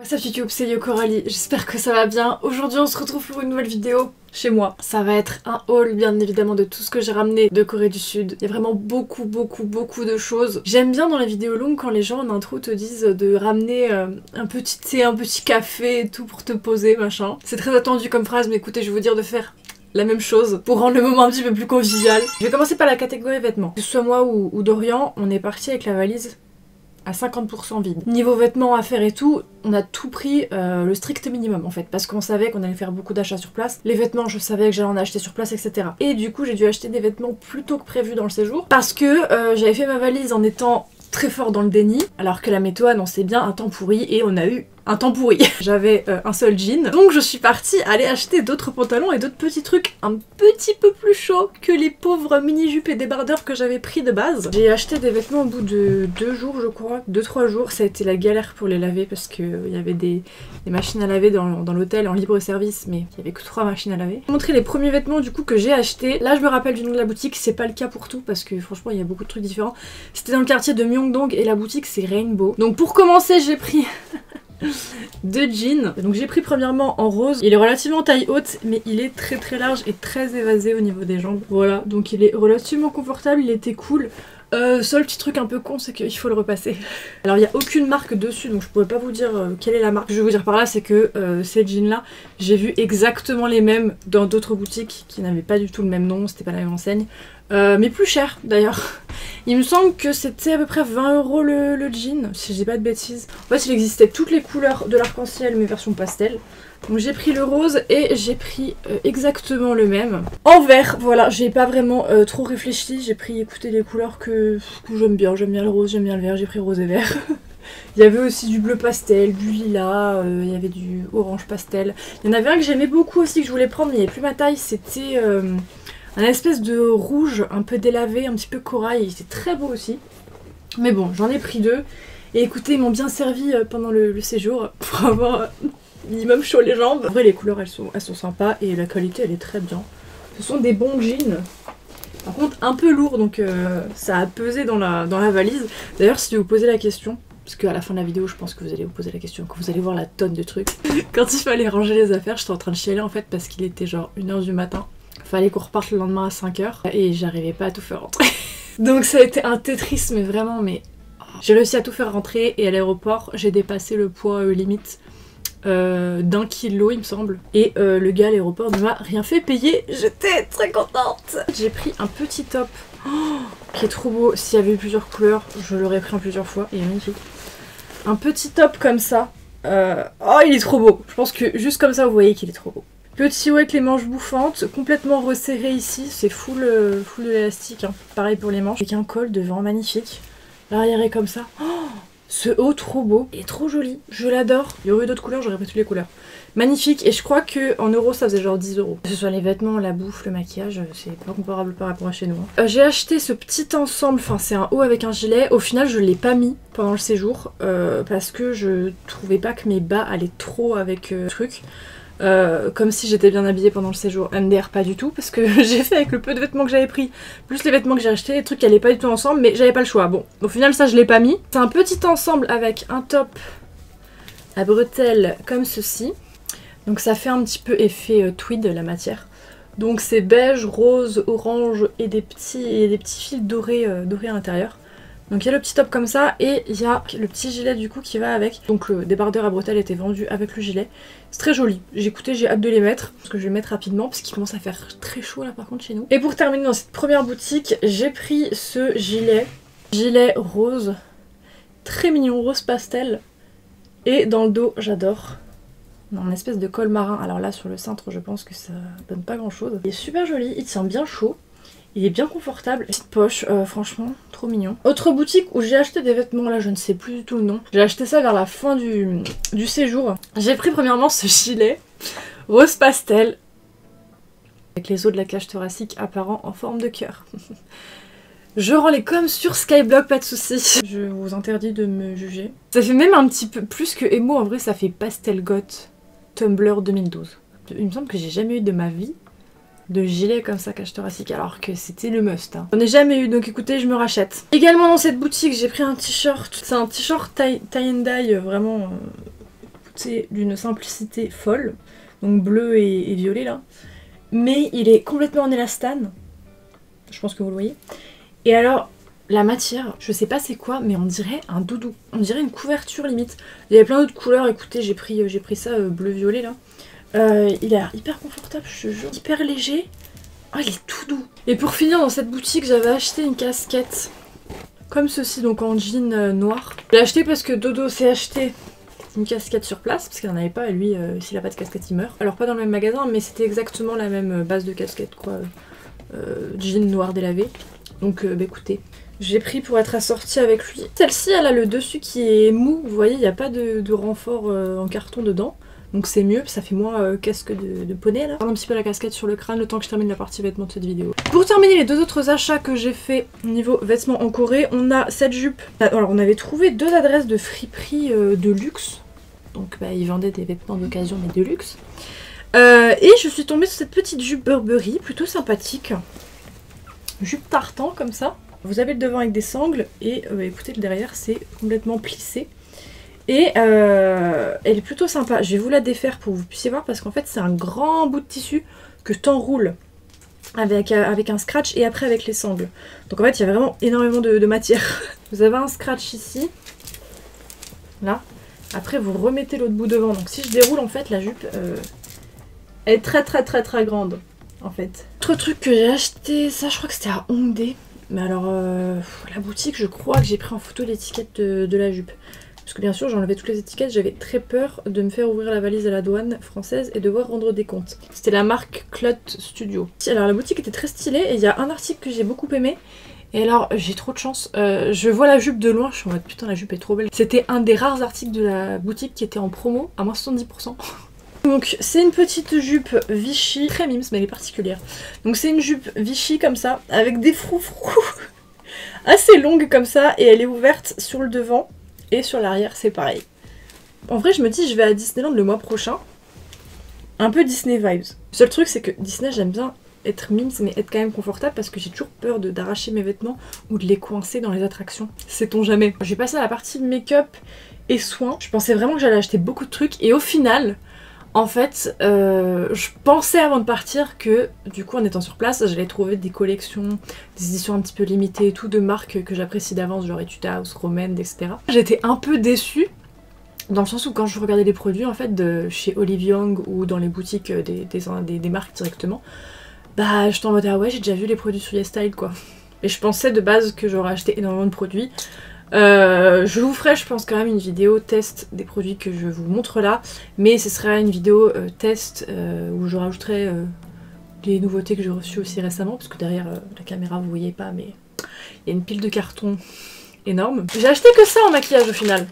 What's up YouTube, c'est Yo Coralie, j'espère que ça va bien. Aujourd'hui on se retrouve pour une nouvelle vidéo chez moi. Ça va être un haul bien évidemment de tout ce que j'ai ramené de Corée du Sud. Il y a vraiment beaucoup beaucoup beaucoup de choses. J'aime bien dans les vidéos longues quand les gens en intro te disent de ramener euh, un petit thé, un petit café et tout pour te poser machin. C'est très attendu comme phrase mais écoutez je vais vous dire de faire la même chose pour rendre le moment un petit peu plus convivial. Je vais commencer par la catégorie vêtements. Que ce soit moi ou, ou Dorian, on est parti avec la valise à 50% vide. Niveau vêtements, affaires et tout, on a tout pris euh, le strict minimum en fait, parce qu'on savait qu'on allait faire beaucoup d'achats sur place. Les vêtements, je savais que j'allais en acheter sur place, etc. Et du coup, j'ai dû acheter des vêtements plus tôt que prévu dans le séjour, parce que euh, j'avais fait ma valise en étant très fort dans le déni, alors que la météo annonçait bien un temps pourri et on a eu un temps pourri. J'avais euh, un seul jean, donc je suis partie aller acheter d'autres pantalons et d'autres petits trucs un petit peu plus chauds que les pauvres mini-jupes et débardeurs que j'avais pris de base. J'ai acheté des vêtements au bout de deux jours je crois, deux trois jours. Ça a été la galère pour les laver parce qu'il y avait des, machines à laver dans, l'hôtel en libre service, mais il y avait que trois machines à laver. Je montrer les premiers vêtements du coup que j'ai acheté. Là je me rappelle du nom de la boutique, c'est pas le cas pour tout parce que franchement il y a beaucoup de trucs différents. C'était dans le quartier de Myeongdong et la boutique c'est Rainbow. Donc pour commencer j'ai pris deux jeans. Donc j'ai pris premièrement en rose. Il est relativement taille haute, mais il est très très large et très évasé au niveau des jambes. Voilà, donc il est relativement confortable, il était cool. Euh, seul petit truc un peu con, c'est qu'il faut le repasser. Alors il n'y a aucune marque dessus, donc je pourrais pas vous dire euh, quelle est la marque. Je vais vous dire par là, c'est que euh, ces jeans là, j'ai vu exactement les mêmes dans d'autres boutiques qui n'avaient pas du tout le même nom, c'était pas la même enseigne. Euh, mais plus cher d'ailleurs. Il me semble que c'était à peu près 20 euros le, jean, si j'ai pas de bêtises. En fait, il existait toutes les couleurs de l'arc-en-ciel, mais version pastel. Donc j'ai pris le rose et j'ai pris euh, exactement le même. En vert, voilà, j'ai pas vraiment euh, trop réfléchi. J'ai pris, écoutez, les couleurs que, j'aime bien. J'aime bien le rose, j'aime bien le vert, j'ai pris rose et vert. il y avait aussi du bleu pastel, du lilas, il y avait du orange pastel. Il y en avait un que j'aimais beaucoup aussi, que je voulais prendre, mais il n'y avait plus ma taille. C'était un espèce de rouge un peu délavé, un petit peu corail, c'est très beau aussi. Mais bon, j'en ai pris deux. Et écoutez, ils m'ont bien servi euh, pendant le, séjour pour avoir minimum chaud les jambes. En vrai, les couleurs elles sont, elles sont sympas et la qualité elle est très bien. Ce sont des bons jeans. Par contre, un peu lourd, donc euh, ça a pesé dans la, dans la valise. D'ailleurs, si vous posez la question, parce qu'à la fin de la vidéo, je pense que vous allez vous poser la question, que vous allez voir la tonne de trucs. Quand il fallait ranger les affaires, j'étais en train de chialer en fait parce qu'il était genre 1h du matin. Fallait qu'on reparte le lendemain à 5h et j'arrivais pas à tout faire rentrer. Donc ça a été un Tetris mais vraiment mais... Oh. J'ai réussi à tout faire rentrer et à l'aéroport j'ai dépassé le poids euh, limite euh, d'un kilo il me semble. Et euh, le gars à l'aéroport ne m'a rien fait payer. J'étais très contente. J'ai pris un petit top oh, qui est trop beau. S'il y avait eu plusieurs couleurs, je l'aurais pris en plusieurs fois. Il est magnifique. Un petit top comme ça. Oh il est trop beau. Je pense que juste comme ça vous voyez qu'il est trop beau. Petit haut avec les manches bouffantes, complètement resserré ici, c'est full, euh, full élastique, hein. pareil pour les manches. Avec un col devant magnifique, l'arrière est comme ça. Oh, ce haut trop beau et trop joli, je l'adore. Il y aurait eu d'autres couleurs, j'aurais pris toutes les couleurs. Magnifique et je crois que en euros ça faisait genre 10 euros. Que ce soit les vêtements, la bouffe, le maquillage, c'est pas comparable par rapport à chez nous. Hein. Euh, j'ai acheté ce petit ensemble, enfin c'est un haut avec un gilet. Au final je l'ai pas mis pendant le séjour euh, parce que je trouvais pas que mes bas allaient trop avec le truc. Euh, comme si j'étais bien habillée pendant le séjour. MDR pas du tout, parce que j'ai fait avec le peu de vêtements que j'avais pris, plus les vêtements que j'ai achetés, les trucs qui allaient pas du tout ensemble, mais j'avais pas le choix. Bon, au final ça je l'ai pas mis. C'est un petit ensemble avec un top à bretelles comme ceci. Donc ça fait un petit peu effet euh, tweed la matière. Donc c'est beige, rose, orange et des petits, et des petits fils dorés, euh, dorés à l'intérieur. Donc il y a le petit top comme ça et il y a le petit gilet du coup qui va avec. Donc le débardeur à bretelles était vendu avec le gilet. C'est très joli. J'ai écouté, j'ai hâte de les mettre. Parce que je vais les mettre rapidement parce qu'il commence à faire très chaud là par contre chez nous. Et pour terminer dans cette première boutique, j'ai pris ce gilet. Gilet rose. Très mignon, rose pastel. Et dans le dos, j'adore. Dans une espèce de col marin. Alors là sur le cintre je pense que ça donne pas grand chose. Il est super joli, il tient bien chaud. Il est bien confortable. Petite poche, euh, franchement, trop mignon. Autre boutique où j'ai acheté des vêtements, là je ne sais plus du tout le nom. J'ai acheté ça vers la fin du, séjour. J'ai pris premièrement ce gilet rose pastel avec les os de la cage thoracique apparents en forme de cœur. Je rends les coms sur Skyblock, pas de soucis. Je vous interdis de me juger. Ça fait même un petit peu plus que emo, en vrai ça fait Pastel Goth Tumblr 2012. Il me semble que j'ai jamais eu de ma vie de gilet comme ça cache thoracique alors que c'était le must. Hein. J'en ai jamais eu donc écoutez je me rachète. Également dans cette boutique j'ai pris un t-shirt. C'est un t-shirt tie, and dye euh, vraiment... Euh, c'est d'une simplicité folle. Donc bleu et, violet là. Mais il est complètement en élastane. Je pense que vous le voyez. Et alors, la matière, je sais pas c'est quoi, mais on dirait un doudou. On dirait une couverture limite. Il y avait plein d'autres couleurs, écoutez, j'ai pris, j'ai pris ça euh, bleu-violet là. Euh, il est hyper confortable, je te jure. Hyper léger. Ah, il est tout doux. Et pour finir, dans cette boutique, j'avais acheté une casquette comme ceci, donc en jean euh, noir. Je l'ai acheté parce que Dodo s'est acheté une casquette sur place, parce qu'il n'en avait pas, et lui, euh, s'il a pas de casquette, il meurt. Alors pas dans le même magasin, mais c'était exactement la même base de casquette, quoi. jean noir délavé. Donc, bah écoutez, j'ai pris pour être assortie avec lui. Celle-ci, elle a le dessus qui est mou, vous voyez, il n'y a pas de renfort en carton dedans. Donc c'est mieux, ça fait moins euh, casque de, poney là. un petit peu la casquette sur le crâne le temps que je termine la partie vêtements de cette vidéo. Pour terminer les deux autres achats que j'ai fait niveau vêtements en Corée, on a cette jupe. Euh, alors on avait trouvé deux adresses de friperie euh, de luxe. Donc bah, ils vendaient des vêtements d'occasion mais de luxe. et je suis tombée sur cette petite jupe Burberry, plutôt sympathique. Jupe tartan comme ça. Vous avez le devant avec des sangles et écoutez le derrière c'est complètement plissé. Et euh, elle est plutôt sympa. Je vais vous la défaire pour que vous puissiez voir parce qu'en fait c'est un grand bout de tissu que t'enroules avec, euh, avec un scratch et après avec les sangles. Donc en fait il y a vraiment énormément de, matière. Vous avez un scratch ici. Là. Après vous remettez l'autre bout devant. Donc si je déroule en fait la jupe euh, est très très très très grande en fait. Autre truc que j'ai acheté, ça je crois que c'était à Hongdae. Mais alors la boutique je crois que j'ai pris en photo l'étiquette de la jupe. Parce que bien sûr, j'enlevais toutes les étiquettes, j'avais très peur de me faire ouvrir la valise à la douane française et devoir rendre des comptes. C'était la marque Clut Studio. Alors la boutique était très stylée et il y a un article que j'ai beaucoup aimé. Et alors, j'ai trop de chance. Euh, je vois la jupe de loin, je suis en mode putain, la jupe est trop belle. C'était un des rares articles de la boutique qui était en promo à moins 70%. Donc c'est une petite jupe Vichy, très mimes mais elle est particulière. Donc c'est une jupe Vichy comme ça, avec des froufrous assez longues comme ça, et elle est ouverte sur le devant. Et sur l'arrière, c'est pareil. En vrai, je me dis, je vais à Disneyland le mois prochain. Un peu Disney vibes. Le seul truc, c'est que Disney, j'aime bien être mince, mais être quand même confortable parce que j'ai toujours peur d'arracher mes vêtements ou de les coincer dans les attractions. Sait-on jamais. Je vais passer à la partie make-up et soins. Je pensais vraiment que j'allais acheter beaucoup de trucs et au final, en fait, euh, je pensais avant de partir que, du coup, en étant sur place, j'allais trouver des collections, des éditions un petit peu limitées et tout, de marques que j'apprécie d'avance, genre Etude House, Roman, etc. J'étais un peu déçue, dans le sens où quand je regardais les produits, en fait, de chez Olive Young ou dans les boutiques des, marques directement, bah, je en mode, ah ouais, j'ai déjà vu les produits sur YesStyle, quoi. Et je pensais de base que j'aurais acheté énormément de produits. Euh, je vous ferai je pense quand même une vidéo test des produits que je vous montre là mais ce sera une vidéo euh, test euh, où je rajouterai les nouveautés que j'ai reçues aussi récemment parce que derrière la caméra vous voyez pas mais il y a une pile de cartons énorme. J'ai acheté que ça en maquillage au final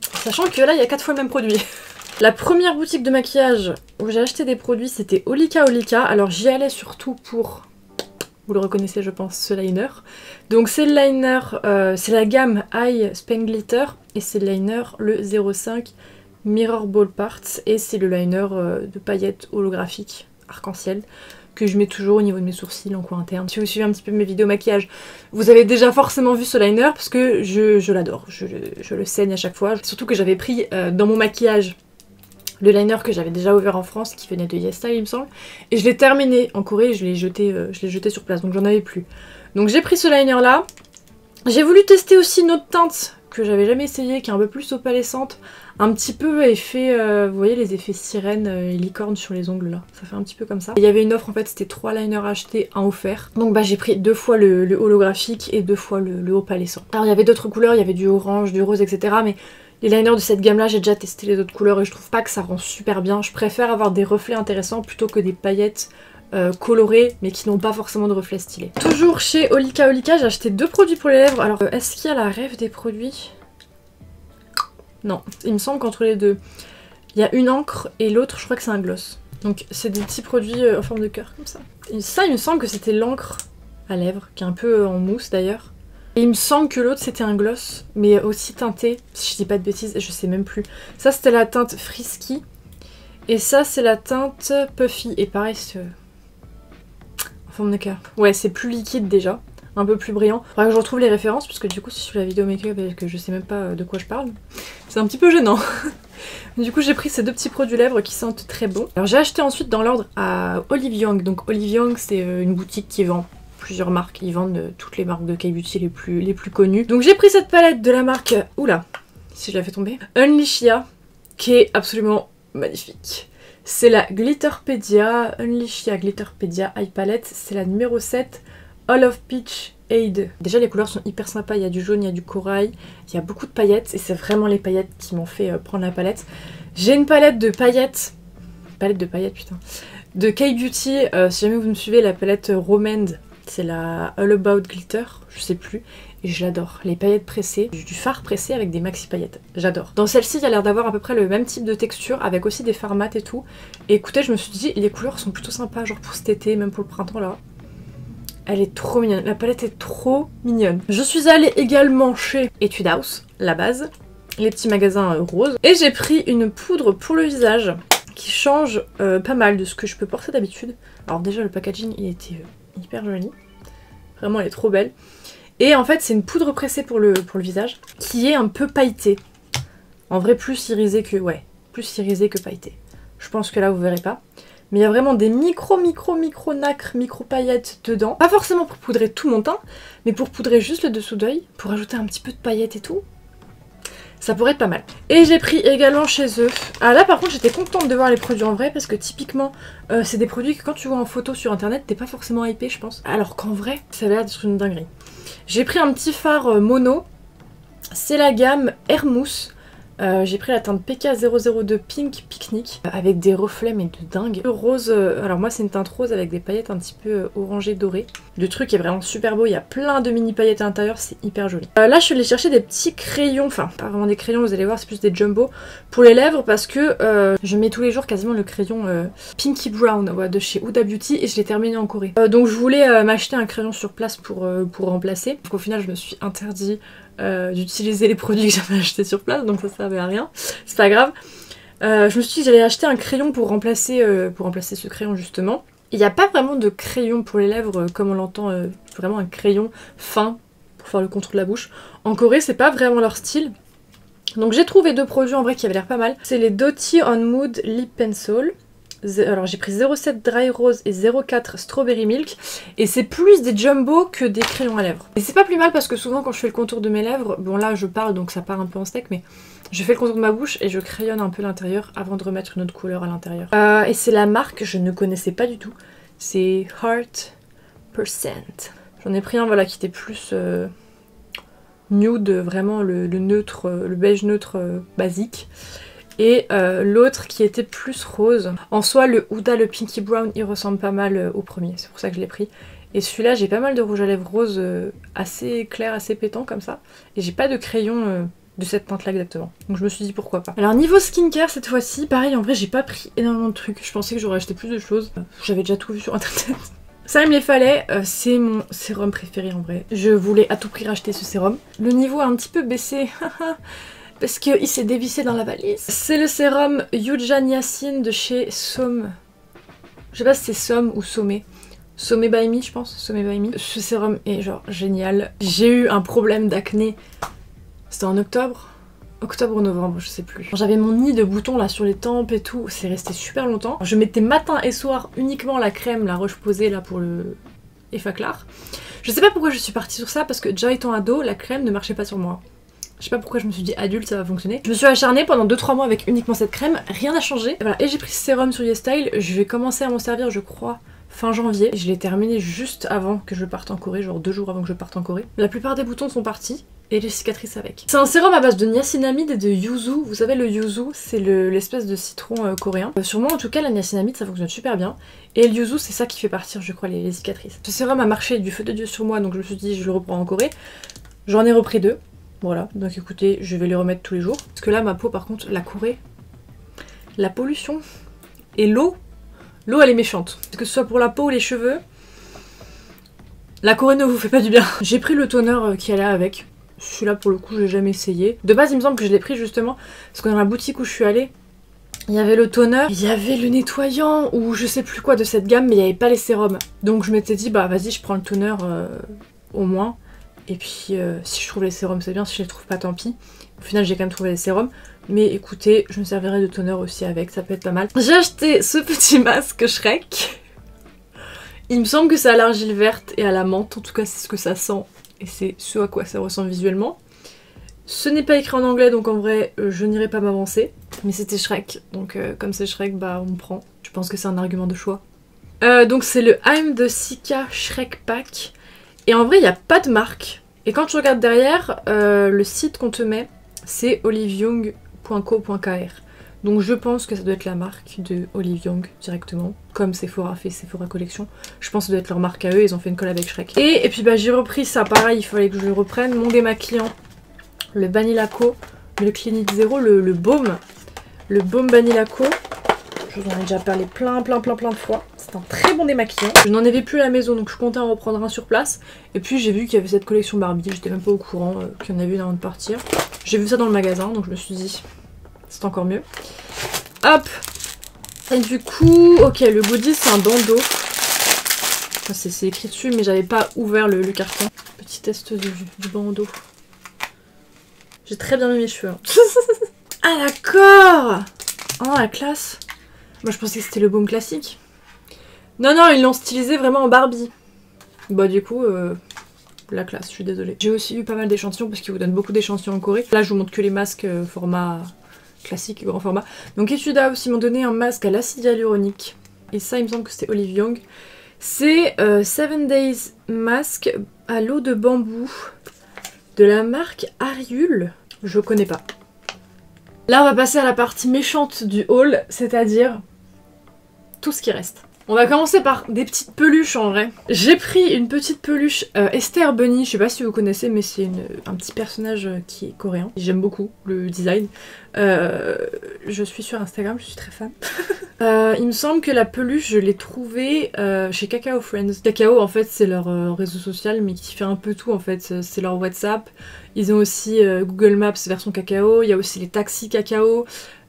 sachant que là il y a 4 fois le même produit. La première boutique de maquillage où j'ai acheté des produits c'était Olika Olika alors j'y allais surtout pour vous le reconnaissez je pense, ce liner. Donc c'est le liner, euh, c'est la gamme Eye Span Glitter et c'est le liner le 05 Mirror Ball Parts et c'est le liner euh, de paillettes holographiques arc-en-ciel que je mets toujours au niveau de mes sourcils en coin interne. Si vous suivez un petit peu mes vidéos maquillage, vous avez déjà forcément vu ce liner parce que je, l'adore, je, le saigne à chaque fois. Surtout que j'avais pris euh, dans mon maquillage le liner que j'avais déjà ouvert en France, qui venait de YesStyle il me semble, et je l'ai terminé en Corée et je l'ai jeté, euh, jeté sur place, donc j'en avais plus. Donc j'ai pris ce liner là. J'ai voulu tester aussi une autre teinte que j'avais jamais essayé, qui est un peu plus opalescente, un petit peu effet, euh, vous voyez les effets sirène euh, et licorne sur les ongles là, ça fait un petit peu comme ça. Il y avait une offre en fait, c'était trois liners achetés, un offert. Donc bah j'ai pris deux fois le, holographique et deux fois le, le opalescent. Alors il y avait d'autres couleurs, il y avait du orange, du rose, etc. Mais les liners de cette gamme là, j'ai déjà testé les autres couleurs et je trouve pas que ça rend super bien. Je préfère avoir des reflets intéressants plutôt que des paillettes euh, colorées mais qui n'ont pas forcément de reflets stylés. Toujours chez Olika Olika, j'ai acheté deux produits pour les lèvres. Alors euh, est-ce qu'il y a la rêve des produits? Non, il me semble qu'entre les deux, il y a une encre et l'autre je crois que c'est un gloss. Donc c'est des petits produits euh, en forme de cœur comme ça. Ça il me semble que c'était l'encre à lèvres, qui est un peu en mousse d'ailleurs il me semble que l'autre c'était un gloss, mais aussi teinté, si je dis pas de bêtises, je sais même plus. Ça c'était la teinte Frisky, et ça c'est la teinte Puffy, et pareil c'est... En forme de cœur. Ouais, c'est plus liquide déjà, un peu plus brillant. Faudra que je retrouve les références, parce que du coup je fais la vidéo make-up et que je sais même pas de quoi je parle, c'est un petit peu gênant. Du coup j'ai pris ces deux petits produits lèvres qui sentent très bon. Alors j'ai acheté ensuite dans l'ordre à Olive Young. Donc Olive Young c'est euh, une boutique qui vend plusieurs marques. Ils vendent euh, toutes les marques de K-Beauty les plus, les plus connues. Donc j'ai pris cette palette de la marque... Oula, si je la fais tomber. Unleashia, qui est absolument magnifique. C'est la Glitterpedia, Unleashia Glitterpedia Eye Palette. C'est la numéro 7, All of Peach Aid. Déjà les couleurs sont hyper sympas, il y a du jaune, il y a du corail, il y a beaucoup de paillettes et c'est vraiment les paillettes qui m'ont fait euh, prendre la palette. J'ai une palette de paillettes, palette de paillettes putain, de K-Beauty, euh, si jamais vous me suivez la palette Romand, c'est la All About Glitter, je sais plus, et je l'adore. Les paillettes pressées, du fard pressé avec des maxi paillettes, j'adore. Dans celle-ci, il y a l'air d'avoir à peu près le même type de texture, avec aussi des fards et tout. Et écoutez, je me suis dit, les couleurs sont plutôt sympas, genre pour cet été, même pour le printemps là. Elle est trop mignonne, la palette est trop mignonne. Je suis allée également chez Etude House, la base, les petits magasins euh, roses. Et j'ai pris une poudre pour le visage qui change euh, pas mal de ce que je peux porter d'habitude. Alors déjà le packaging il était euh, hyper joli. Vraiment elle est trop belle. Et en fait c'est une poudre pressée pour le, pour le visage qui est un peu pailletée. En vrai plus irisée que... ouais, plus irisée que pailletée. Je pense que là vous verrez pas. Mais il y a vraiment des micro, micro, micro nacres, micro paillettes dedans. Pas forcément pour poudrer tout mon teint, mais pour poudrer juste le dessous d'œil, pour ajouter un petit peu de paillettes et tout. Ça pourrait être pas mal. Et j'ai pris également chez eux. Ah là par contre j'étais contente de voir les produits en vrai parce que typiquement euh, c'est des produits que quand tu vois en photo sur internet t'es pas forcément hypé je pense. Alors qu'en vrai ça a l'air d'être une dinguerie. J'ai pris un petit phare euh, mono. C'est la gamme Hermousse. Euh, j'ai pris la teinte PK002 Pink Picnic euh, avec des reflets mais de dingue. Le rose, euh, alors moi c'est une teinte rose avec des paillettes un petit peu orangées dorées. Le truc est vraiment super beau, il y a plein de mini paillettes à l'intérieur, c'est hyper joli. là je suis allée chercher des petits crayons, enfin pas vraiment des crayons, vous allez voir c'est plus des jumbo pour les lèvres parce que je mets tous les jours quasiment le crayon Pinky Brown de chez Huda Beauty et je l'ai terminé en Corée. donc je voulais m'acheter un crayon sur place pour, pour remplacer. Donc au final je me suis interdit euh, d'utiliser les produits que j'avais achetés sur place, donc ça servait à rien. C'est pas grave. Euh, je me suis dit que j'allais acheter un crayon pour remplacer, euh, pour remplacer ce crayon justement. Il n'y a pas vraiment de crayon pour les lèvres comme on l'entend, vraiment un crayon fin pour faire le contour de la bouche. En Corée, c'est pas vraiment leur style. Donc j'ai trouvé deux produits en vrai qui avaient l'air pas mal. C'est les Doty On Mood Lip Pencil alors j'ai pris 0,7 Dry Rose et 0,4 Strawberry Milk. Et c'est plus des jumbo que des crayons à lèvres. Et c'est pas plus mal parce que souvent quand je fais le contour de mes lèvres, bon là je parle donc ça part un peu en steak, mais je fais le contour de ma bouche et je crayonne un peu l'intérieur avant de remettre une autre couleur à l'intérieur. Euh, et c'est la marque, je ne connaissais pas du tout. C'est Heart Percent. J'en ai pris un voilà qui était plus... Euh, nude, vraiment le, neutre, le beige neutre euh, basique et euh, l'autre qui était plus rose. En soi, le Huda, le Pinky Brown, il ressemble pas mal euh, au premier, c'est pour ça que je l'ai pris. Et celui-là, j'ai pas mal de rouge à lèvres rose euh, assez clair, assez pétant comme ça. Et j'ai pas de crayon de cette teinte-là exactement. Donc je me suis dit pourquoi pas. Alors niveau skincare cette fois-ci, pareil, en vrai, j'ai pas pris énormément de trucs. Je pensais que j'aurais acheté plus de choses. J'avais déjà tout vu sur internet. Ça il me les fallait, c'est mon sérum préféré en vrai. Je voulais à tout prix racheter ce sérum. Le niveau a un petit peu baissé, parce qu'il s'est dévissé dans la valise. C'est le sérum Yujan Yassin de chez Somme. Je sais pas si c'est Somme ou Somme. Somme by Me, je pense. Somme by Me. Ce sérum est genre génial. J'ai eu un problème d'acné. C'était en octobre Octobre ou novembre, je sais plus. J'avais mon nid de boutons là sur les tempes et tout, c'est resté super longtemps. Je mettais matin et soir uniquement la crème, la roche posée là pour le effaclar. Je sais pas pourquoi je suis partie sur ça parce que déjà étant ado, la crème ne marchait pas sur moi. Je sais pas pourquoi je me suis dit adulte ça va fonctionner. Je me suis acharnée pendant 2-3 mois avec uniquement cette crème, rien n'a changé. Et j'ai pris ce sérum sur YesStyle, je vais commencer à m'en servir je crois fin janvier. Je l'ai terminé juste avant que je parte en Corée, genre deux jours avant que je parte en Corée. La plupart des boutons sont partis et les cicatrices avec. C'est un sérum à base de niacinamide et de yuzu. Vous savez le yuzu c'est l'espèce de citron euh, coréen. Euh, sur moi en tout cas la niacinamide ça fonctionne super bien. Et le yuzu c'est ça qui fait partir je crois les, les, cicatrices. Ce sérum a marché du feu de dieu sur moi donc je me suis dit je le reprends en Corée. J'en ai repris deux. Voilà, donc écoutez, je vais les remettre tous les jours. Parce que là, ma peau, par contre, la Corée, la pollution et l'eau, l'eau, elle est méchante. Que ce soit pour la peau ou les cheveux, la Corée ne vous fait pas du bien. J'ai pris le toner euh, qui allait avec. Celui-là, pour le coup, je l'ai jamais essayé. De base, il me semble que je l'ai pris justement parce que dans la boutique où je suis allée, il y avait le toner, il y avait le nettoyant ou je sais plus quoi de cette gamme, mais il n'y avait pas les sérums. Donc je m'étais dit, bah vas-y, je prends le toner euh, au moins. Et puis euh, si je trouve les sérums c'est bien, si je les trouve pas tant pis. Au final j'ai quand même trouvé les sérums. Mais écoutez, je me servirai de toner aussi avec, ça peut être pas mal. J'ai acheté ce petit masque Shrek. Il me semble que c'est à l'argile verte et à la menthe, en tout cas c'est ce que ça sent et c'est ce à quoi ça ressemble visuellement. Ce n'est pas écrit en anglais donc en vrai euh, je n'irai pas m'avancer. Mais c'était Shrek, donc euh, comme c'est Shrek bah on prend. Je pense que c'est un argument de choix. Donc c'est le I'm de Sika Shrek Pack. Et en vrai il n'y a pas de marque. Et quand tu regardes derrière, le site qu'on te met c'est oliveyoung.co.kr. Donc je pense que ça doit être la marque de Olive Young directement, comme Sephora fait Sephora Collection. Je pense que ça doit être leur marque à eux, ils ont fait une colle avec Shrek. Et, puis bah j'ai repris ça, pareil, il fallait que je le reprenne. Mon démaquillant, le Banilaco, le Clinique Zero, le, le baume, le baume Banilaco. Je vous en ai déjà parlé plein plein plein plein de fois. C'est un très bon démaquillant. Je n'en avais plus à la maison donc je comptais en reprendre un sur place. Et puis j'ai vu qu'il y avait cette collection Barbie, j'étais même pas au courant euh, qu'il y en avait une avant de partir. J'ai vu ça dans le magasin donc je me suis dit c'est encore mieux. Hop Et du coup, ok, le goodie c'est un bandeau. C'est écrit dessus, mais j'avais pas ouvert le, carton. Petit test du, du bandeau. J'ai très bien mis mes cheveux. Hein. ah d'accord Oh la classe Moi je pensais que c'était le baume classique. Non non, ils l'ont stylisé vraiment en Barbie. Bah du coup, euh, la classe, je suis désolée. J'ai aussi eu pas mal d'échantillons parce qu'ils vous donnent beaucoup d'échantillons en Corée. Là je vous montre que les masques euh, format classique grand format. Donc Etuda aussi m'ont donné un masque à l'acide hyaluronique. Et ça, il me semble que c'était Olive Young. C'est 7 euh, Days Mask à l'eau de bambou de la marque Ariul. Je connais pas. Là, on va passer à la partie méchante du haul, c'est-à-dire tout ce qui reste. On va commencer par des petites peluches en vrai. J'ai pris une petite peluche euh, Esther Bunny, je sais pas si vous connaissez mais c'est un petit personnage euh, qui est coréen. J'aime beaucoup le design. Euh, je suis sur Instagram, je suis très fan. il me semble que la peluche je l'ai trouvée chez Kakao Friends. Kakao en fait c'est leur réseau social mais qui fait un peu tout en fait. C'est leur WhatsApp. Ils ont aussi Google Maps version Kakao, il y a aussi les taxis.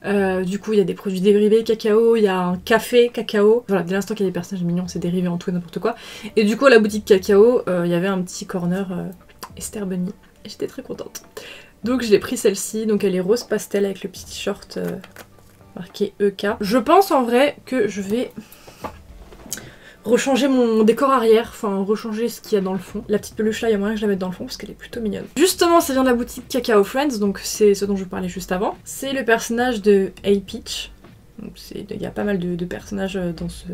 Euh, du coup, il y a des produits dérivés cacao, il y a un café cacao. Voilà, dès l'instant qu'il y a des personnages mignons, c'est dérivé en tout et n'importe quoi. Et du coup, à la boutique cacao, euh, il y avait un petit corner euh, Esther Bunny. J'étais très contente. Donc, je l'ai pris celle-ci. Donc, elle est rose pastel avec le petit t-shirt marqué EK. Je pense en vrai que je vais rechanger mon décor arrière, enfin rechanger ce qu'il y a dans le fond. La petite peluche là, il y a moyen que je la mette dans le fond parce qu'elle est plutôt mignonne. Justement, ça vient de la boutique Cacao Friends, donc c'est ce dont je parlais juste avant. C'est le personnage de A-Peach. Il y a pas mal de, personnages euh, dans ce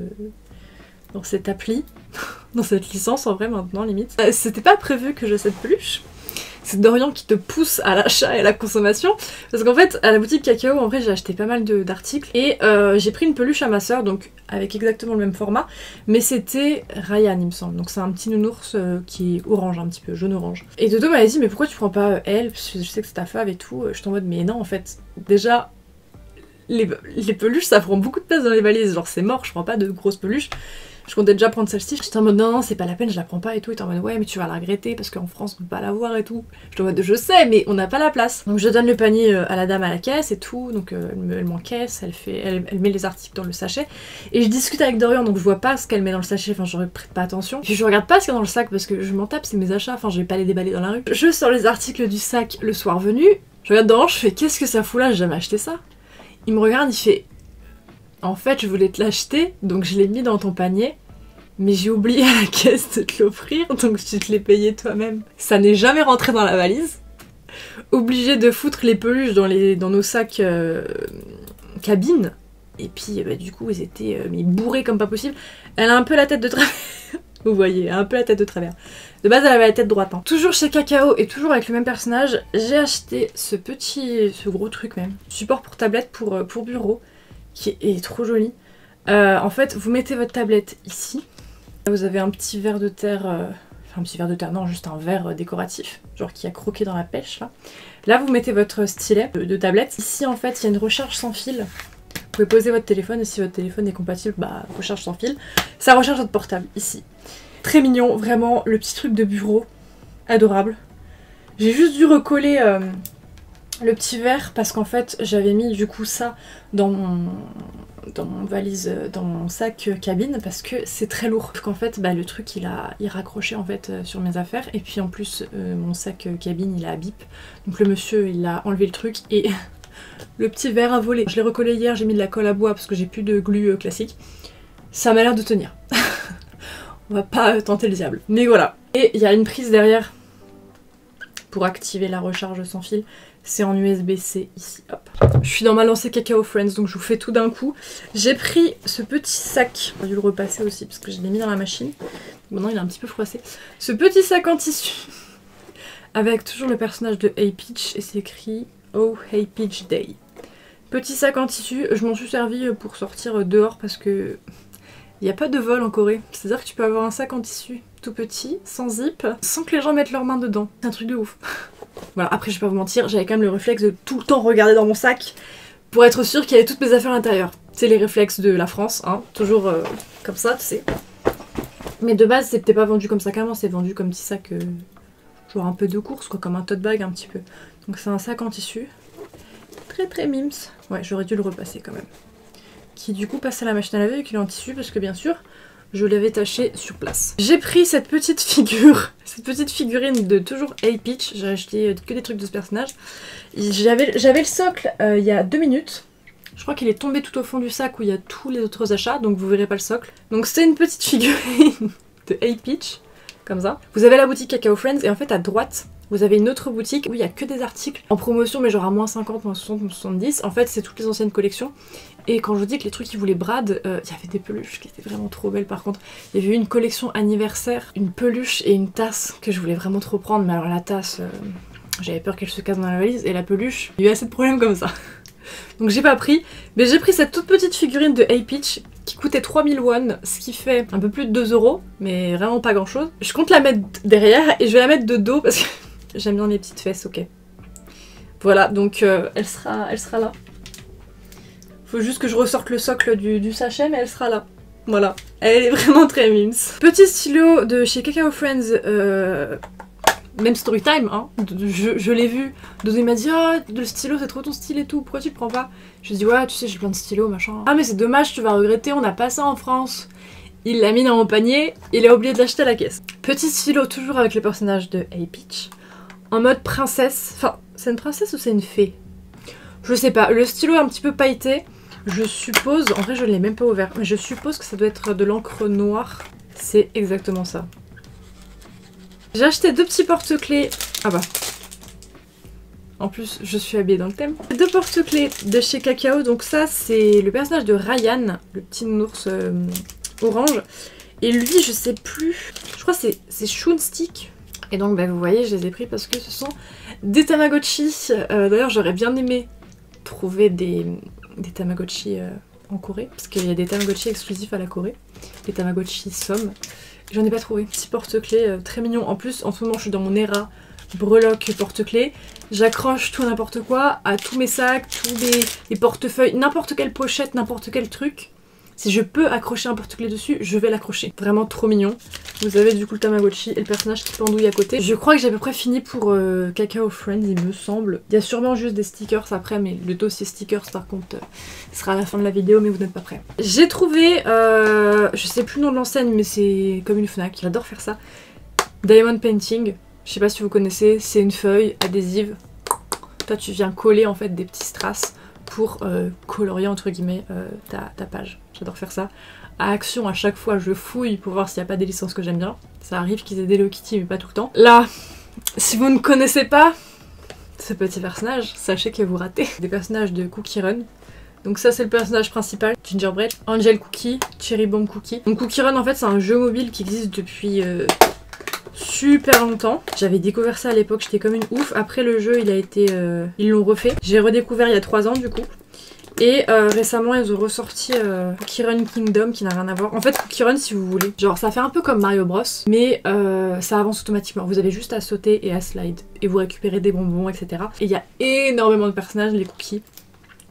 dans cette appli, dans cette licence en vrai maintenant limite. Euh, c'était pas prévu que j'ai cette peluche, c'est Dorian qui te pousse à l'achat et à la consommation. Parce qu'en fait, à la boutique Cacao, en vrai, j'ai acheté pas mal d'articles. Et euh, j'ai pris une peluche à ma soeur, donc avec exactement le même format. Mais c'était Ryan, il me semble. Donc c'est un petit nounours euh, qui est orange un petit peu, jaune-orange. Et Dodo m'a dit, mais pourquoi tu prends pas euh, elle? Je sais que c'est ta fave et tout. Je suis en mode, mais non, en fait, déjà, les, les, peluches ça prend beaucoup de place dans les valises, genre c'est mort, je prends pas de grosses peluches. Je comptais déjà prendre celle-ci. J'étais en mode non, c'est pas la peine, je la prends pas et tout. Et en mode ouais, mais tu vas la regretter parce qu'en France on peut pas l'avoir et tout. Je en mode je sais, mais on n'a pas la place. Donc je donne le panier euh, à la dame à la caisse et tout. Donc euh, elle m'encaisse, elle, fait, elle, met les articles dans le sachet. Et je discute avec Dorian, donc je vois pas ce qu'elle met dans le sachet. Enfin, je prête pas attention. Puis je regarde pas ce qu'il y a dans le sac parce que je m'en tape, c'est mes achats. Enfin, je vais pas les déballer dans la rue. Je sors les articles du sac le soir venu. Je regarde Dorian, je fais qu'est-ce que ça fout là? J'ai jamais acheté ça. Il me regarde, il fait en fait, je voulais te l'acheter, donc je l'ai mis dans ton panier mais j'ai oublié à la caisse de te l'offrir, donc tu te l'es payé toi-même. Ça n'est jamais rentré dans la valise. Obligé de foutre les peluches dans, nos sacs euh, cabine. Et puis, bah, du coup, ils étaient euh, bourrés comme pas possible. Elle a un peu la tête de travers. Vous voyez, un peu la tête de travers. De base, elle avait la tête droite. Hein. Toujours chez Cacao et toujours avec le même personnage, j'ai acheté ce petit, ce gros truc même, support pour tablette pour, euh, pour bureau, qui est trop joli. en fait, vous mettez votre tablette ici, vous avez un petit verre de terre, euh, enfin un petit verre de terre, non, juste un verre euh, décoratif, genre qui a croqué dans la pêche là. Là, vous mettez votre stylet de tablette. Ici, en fait, il y a une recharge sans fil. Vous pouvez poser votre téléphone et si votre téléphone est compatible, bah, recharge sans fil. Ça recharge votre portable, ici. Très mignon, vraiment, le petit truc de bureau. Adorable. J'ai juste dû recoller euh, le petit verre parce qu'en fait, j'avais mis du coup ça dans mon, valise, euh, dans mon sac euh, cabine parce que c'est très lourd. Qu'en fait, bah, le truc il a il raccroché en fait euh, sur mes affaires et puis en plus mon sac cabine il a bip. Donc le monsieur il a enlevé le truc et le petit verre à voler. Je l'ai recollé hier, j'ai mis de la colle à bois parce que j'ai plus de glu classique. Ça m'a l'air de tenir. On va pas tenter le diable. Mais voilà. Et il y a une prise derrière pour activer la recharge sans fil. C'est en USB-C ici. Hop. Je suis dans ma lancée Cacao Friends, donc je vous fais tout d'un coup. J'ai pris ce petit sac. J'ai dû le repasser aussi parce que je l'ai mis dans la machine. Maintenant il est un petit peu froissé. Ce petit sac en tissu avec toujours le personnage de Hey Peach et c'est écrit Oh Hey Peach Day. Petit sac en tissu, je m'en suis servi pour sortir dehors parce que il n'y a pas de vol en Corée. C'est-à-dire que tu peux avoir un sac en tissu tout petit, sans zip, sans que les gens mettent leurs mains dedans. C'est un truc de ouf. voilà, après je vais pas vous mentir, j'avais quand même le réflexe de tout le temps regarder dans mon sac pour être sûr qu'il y avait toutes mes affaires à l'intérieur. C'est les réflexes de la France, hein, toujours euh, comme ça, tu sais. Mais de base, c'était pas vendu comme ça carrément, c'est vendu comme petit sac, euh, genre un peu de course, quoi, comme un tote bag un petit peu. Donc c'est un sac en tissu. Très très mims. Ouais, j'aurais dû le repasser quand même qui du coup passe à la machine à laver et qu'il est en tissu parce que bien sûr je l'avais taché sur place. J'ai pris cette petite figure, cette petite figurine de toujours A Peach, j'ai acheté que des trucs de ce personnage. J'avais le socle euh, il y a deux minutes, je crois qu'il est tombé tout au fond du sac où il y a tous les autres achats, donc vous verrez pas le socle. Donc c'est une petite figurine de A Peach, comme ça. Vous avez la boutique Cacao Friends et en fait à droite, vous avez une autre boutique où il y a que des articles en promotion mais genre à moins 50, moins 60, moins 70. En fait c'est toutes les anciennes collections. Et quand je vous dis que les trucs qui voulaient Brad, euh, il y avait des peluches qui étaient vraiment trop belles par contre. Il y avait eu une collection anniversaire, une peluche et une tasse que je voulais vraiment trop prendre. Mais alors la tasse, euh, j'avais peur qu'elle se casse dans la valise. Et la peluche, il y a eu assez de problèmes comme ça. Donc j'ai pas pris. Mais j'ai pris cette toute petite figurine de A Peach qui coûtait 3000 won, ce qui fait un peu plus de 2 euros, mais vraiment pas grand chose. Je compte la mettre derrière et je vais la mettre de dos parce que j'aime bien les petites fesses, ok. Voilà, donc euh, elle, sera, elle sera là. Faut juste que je ressorte le socle du, sachet, mais elle sera là. Voilà. Elle est vraiment très mimes. Petit stylo de chez Cacao Friends, euh, même story time, hein. Je, l'ai vu. Dodo m'a dit Ah, le stylo c'est trop ton style et tout, pourquoi tu le prends pas? Je lui ai dit Ouais, tu sais, j'ai plein de stylos, machin. Ah, mais c'est dommage, tu vas regretter, on n'a pas ça en France. Il l'a mis dans mon panier, il a oublié de l'acheter à la caisse. Petit stylo, toujours avec le personnage de A Peach. En mode princesse. Enfin, c'est une princesse ou c'est une fée? Je sais pas. Le stylo est un petit peu pailleté. Je suppose, en vrai je ne l'ai même pas ouvert, mais je suppose que ça doit être de l'encre noire. C'est exactement ça. J'ai acheté deux petits porte-clés. Ah bah. En plus, je suis habillée dans le thème. Deux porte-clés de chez Cacao. Donc ça, c'est le personnage de Ryan, le petit ours euh, orange. Et lui, je sais plus. Je crois que c'est Shun Stick. Et donc, bah, vous voyez, je les ai pris parce que ce sont des Tamagotchi. Euh, d'ailleurs, j'aurais bien aimé trouver des, des Tamagotchi euh, en Corée, parce qu'il y a des Tamagotchi exclusifs à la Corée, des Tamagotchi Somme. J'en ai pas trouvé. Petit porte-clés euh, très mignon. En plus, en ce moment, je suis dans mon era breloque porte-clés. J'accroche tout n'importe quoi à tous mes sacs, tous les portefeuilles, n'importe quelle pochette, n'importe quel truc. Si je peux accrocher un porte-clés dessus, je vais l'accrocher. Vraiment trop mignon. Vous avez du coup le Tamagotchi et le personnage qui pendouille à côté. Je crois que j'ai à peu près fini pour euh, Cacao Friends, il me semble. Il y a sûrement juste des stickers après, mais le dossier stickers par contre euh, sera à la fin de la vidéo, mais vous n'êtes pas prêts. J'ai trouvé, euh, je sais plus le nom de l'enseigne, mais c'est comme une FNAC. J'adore faire ça. Diamond Painting. Je sais pas si vous connaissez, c'est une feuille adhésive. Toi tu viens coller en fait des petits strass pour euh, colorier entre guillemets ta, page. J'adore faire ça. À action, à chaque fois, je fouille pour voir s'il n'y a pas des licences que j'aime bien. Ça arrive qu'ils aient des Hello mais pas tout le temps. Là, si vous ne connaissez pas ce petit personnage, sachez que vous ratez. Des personnages de Cookie Run. Donc ça c'est le personnage principal, Gingerbread, Angel Cookie, Cherry Bomb Cookie. Donc Cookie Run en fait c'est un jeu mobile qui existe depuis euh, super longtemps. J'avais découvert ça à l'époque, j'étais comme une ouf. Après le jeu, il a été, euh, ils l'ont refait. J'ai redécouvert il y a 3 ans du coup. Et euh, récemment, ils ont ressorti euh, Kingdom qui n'a rien à voir. En fait, Run, si vous voulez, genre ça fait un peu comme Mario Bros, mais euh, ça avance automatiquement. Vous avez juste à sauter et à slide et vous récupérez des bonbons, etc. Et il y a énormément de personnages, les cookies.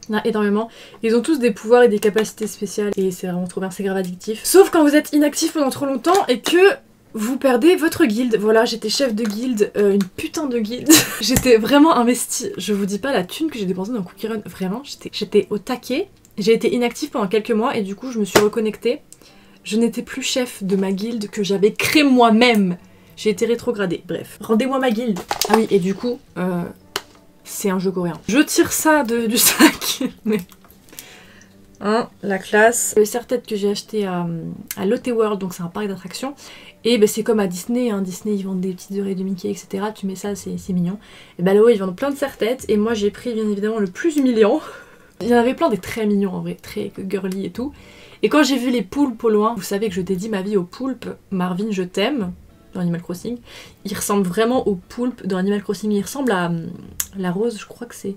Il y en a énormément. Ils ont tous des pouvoirs et des capacités spéciales et c'est vraiment trop bien, c'est grave addictif. Sauf quand vous êtes inactif pendant trop longtemps et que vous perdez votre guilde. Voilà, j'étais chef de guilde, euh, une putain de guilde. j'étais vraiment investie. Je vous dis pas la thune que j'ai dépensée dans Cookie Run. Vraiment, j'étais au taquet. J'ai été inactive pendant quelques mois et du coup, je me suis reconnectée. Je n'étais plus chef de ma guilde que j'avais créée moi-même. J'ai été rétrogradée. Bref, rendez-moi ma guilde. Ah oui, et du coup, euh, c'est un jeu coréen. Je tire ça du sac. Hein, la classe. Le serre-tête que j'ai acheté à, à Lotte World, donc c'est un parc d'attractions. Et ben, c'est comme à Disney, hein. Disney ils vendent des petites oreilles de Mickey, etc. Tu mets ça, c'est mignon. Et ben là-haut ils vendent plein de serre-têtes. Et moi j'ai pris bien évidemment le plus humiliant. Il y en avait plein des très mignons en vrai, très girly et tout. Et quand j'ai vu les poulpes au loin, vous savez que je dédie ma vie aux poulpes. Marvin, je t'aime dans Animal Crossing. Il ressemble vraiment aux poulpes dans Animal Crossing. Il ressemble à hum, la rose, je crois que c'est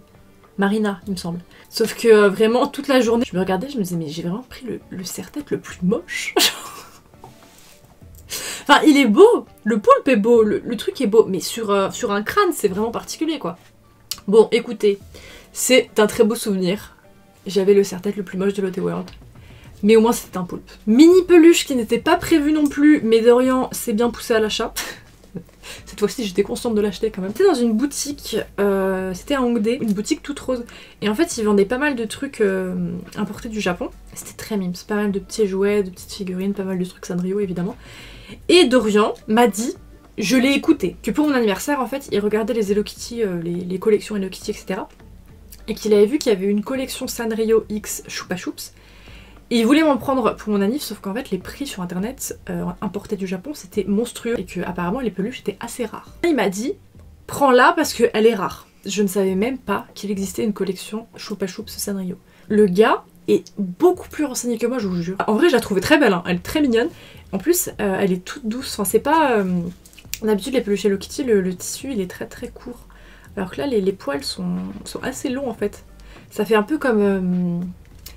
Marina, il me semble. Sauf que euh, vraiment, toute la journée, je me regardais, je me disais, mais j'ai vraiment pris le, le serre-tête le plus moche. enfin, il est beau, le poulpe est beau, le, truc est beau, mais sur, euh, sur un crâne, c'est vraiment particulier, quoi. Bon, écoutez, c'est un très beau souvenir. J'avais le serre-tête le plus moche de Lotte World. Mais au moins c'était un poulpe. Mini peluche qui n'était pas prévu non plus, mais Dorian s'est bien poussé à l'achat. Cette fois-ci, j'étais consciente de l'acheter quand même. C'était dans une boutique, euh, c'était à Hongdae, une boutique toute rose. Et en fait, ils vendaient pas mal de trucs euh, importés du Japon. C'était très mime, pas mal de petits jouets, de petites figurines, pas mal de trucs Sanrio évidemment. Et Dorian m'a dit, je l'ai écouté, que pour mon anniversaire, en fait, il regardait les Hello Kitty, euh, les, collections Hello Kitty, etc. Et qu'il avait vu qu'il y avait une collection Sanrio X Choupa Choups il voulait m'en prendre pour mon anniv, sauf qu'en fait les prix sur internet euh, importés du Japon c'était monstrueux et que apparemment les peluches étaient assez rares. Il m'a dit prends-la parce qu'elle est rare. Je ne savais même pas qu'il existait une collection Choupa Choups Sanrio. Le gars est beaucoup plus renseigné que moi, je vous jure. En vrai, je la trouvais très belle, hein. elle est très mignonne. En plus, euh, elle est toute douce. Enfin, c'est pas. Euh, D'habitude, les peluches Hello Kitty, le, tissu il est très très court. Alors que là, les, poils sont, assez longs en fait. Ça fait un peu comme. Euh,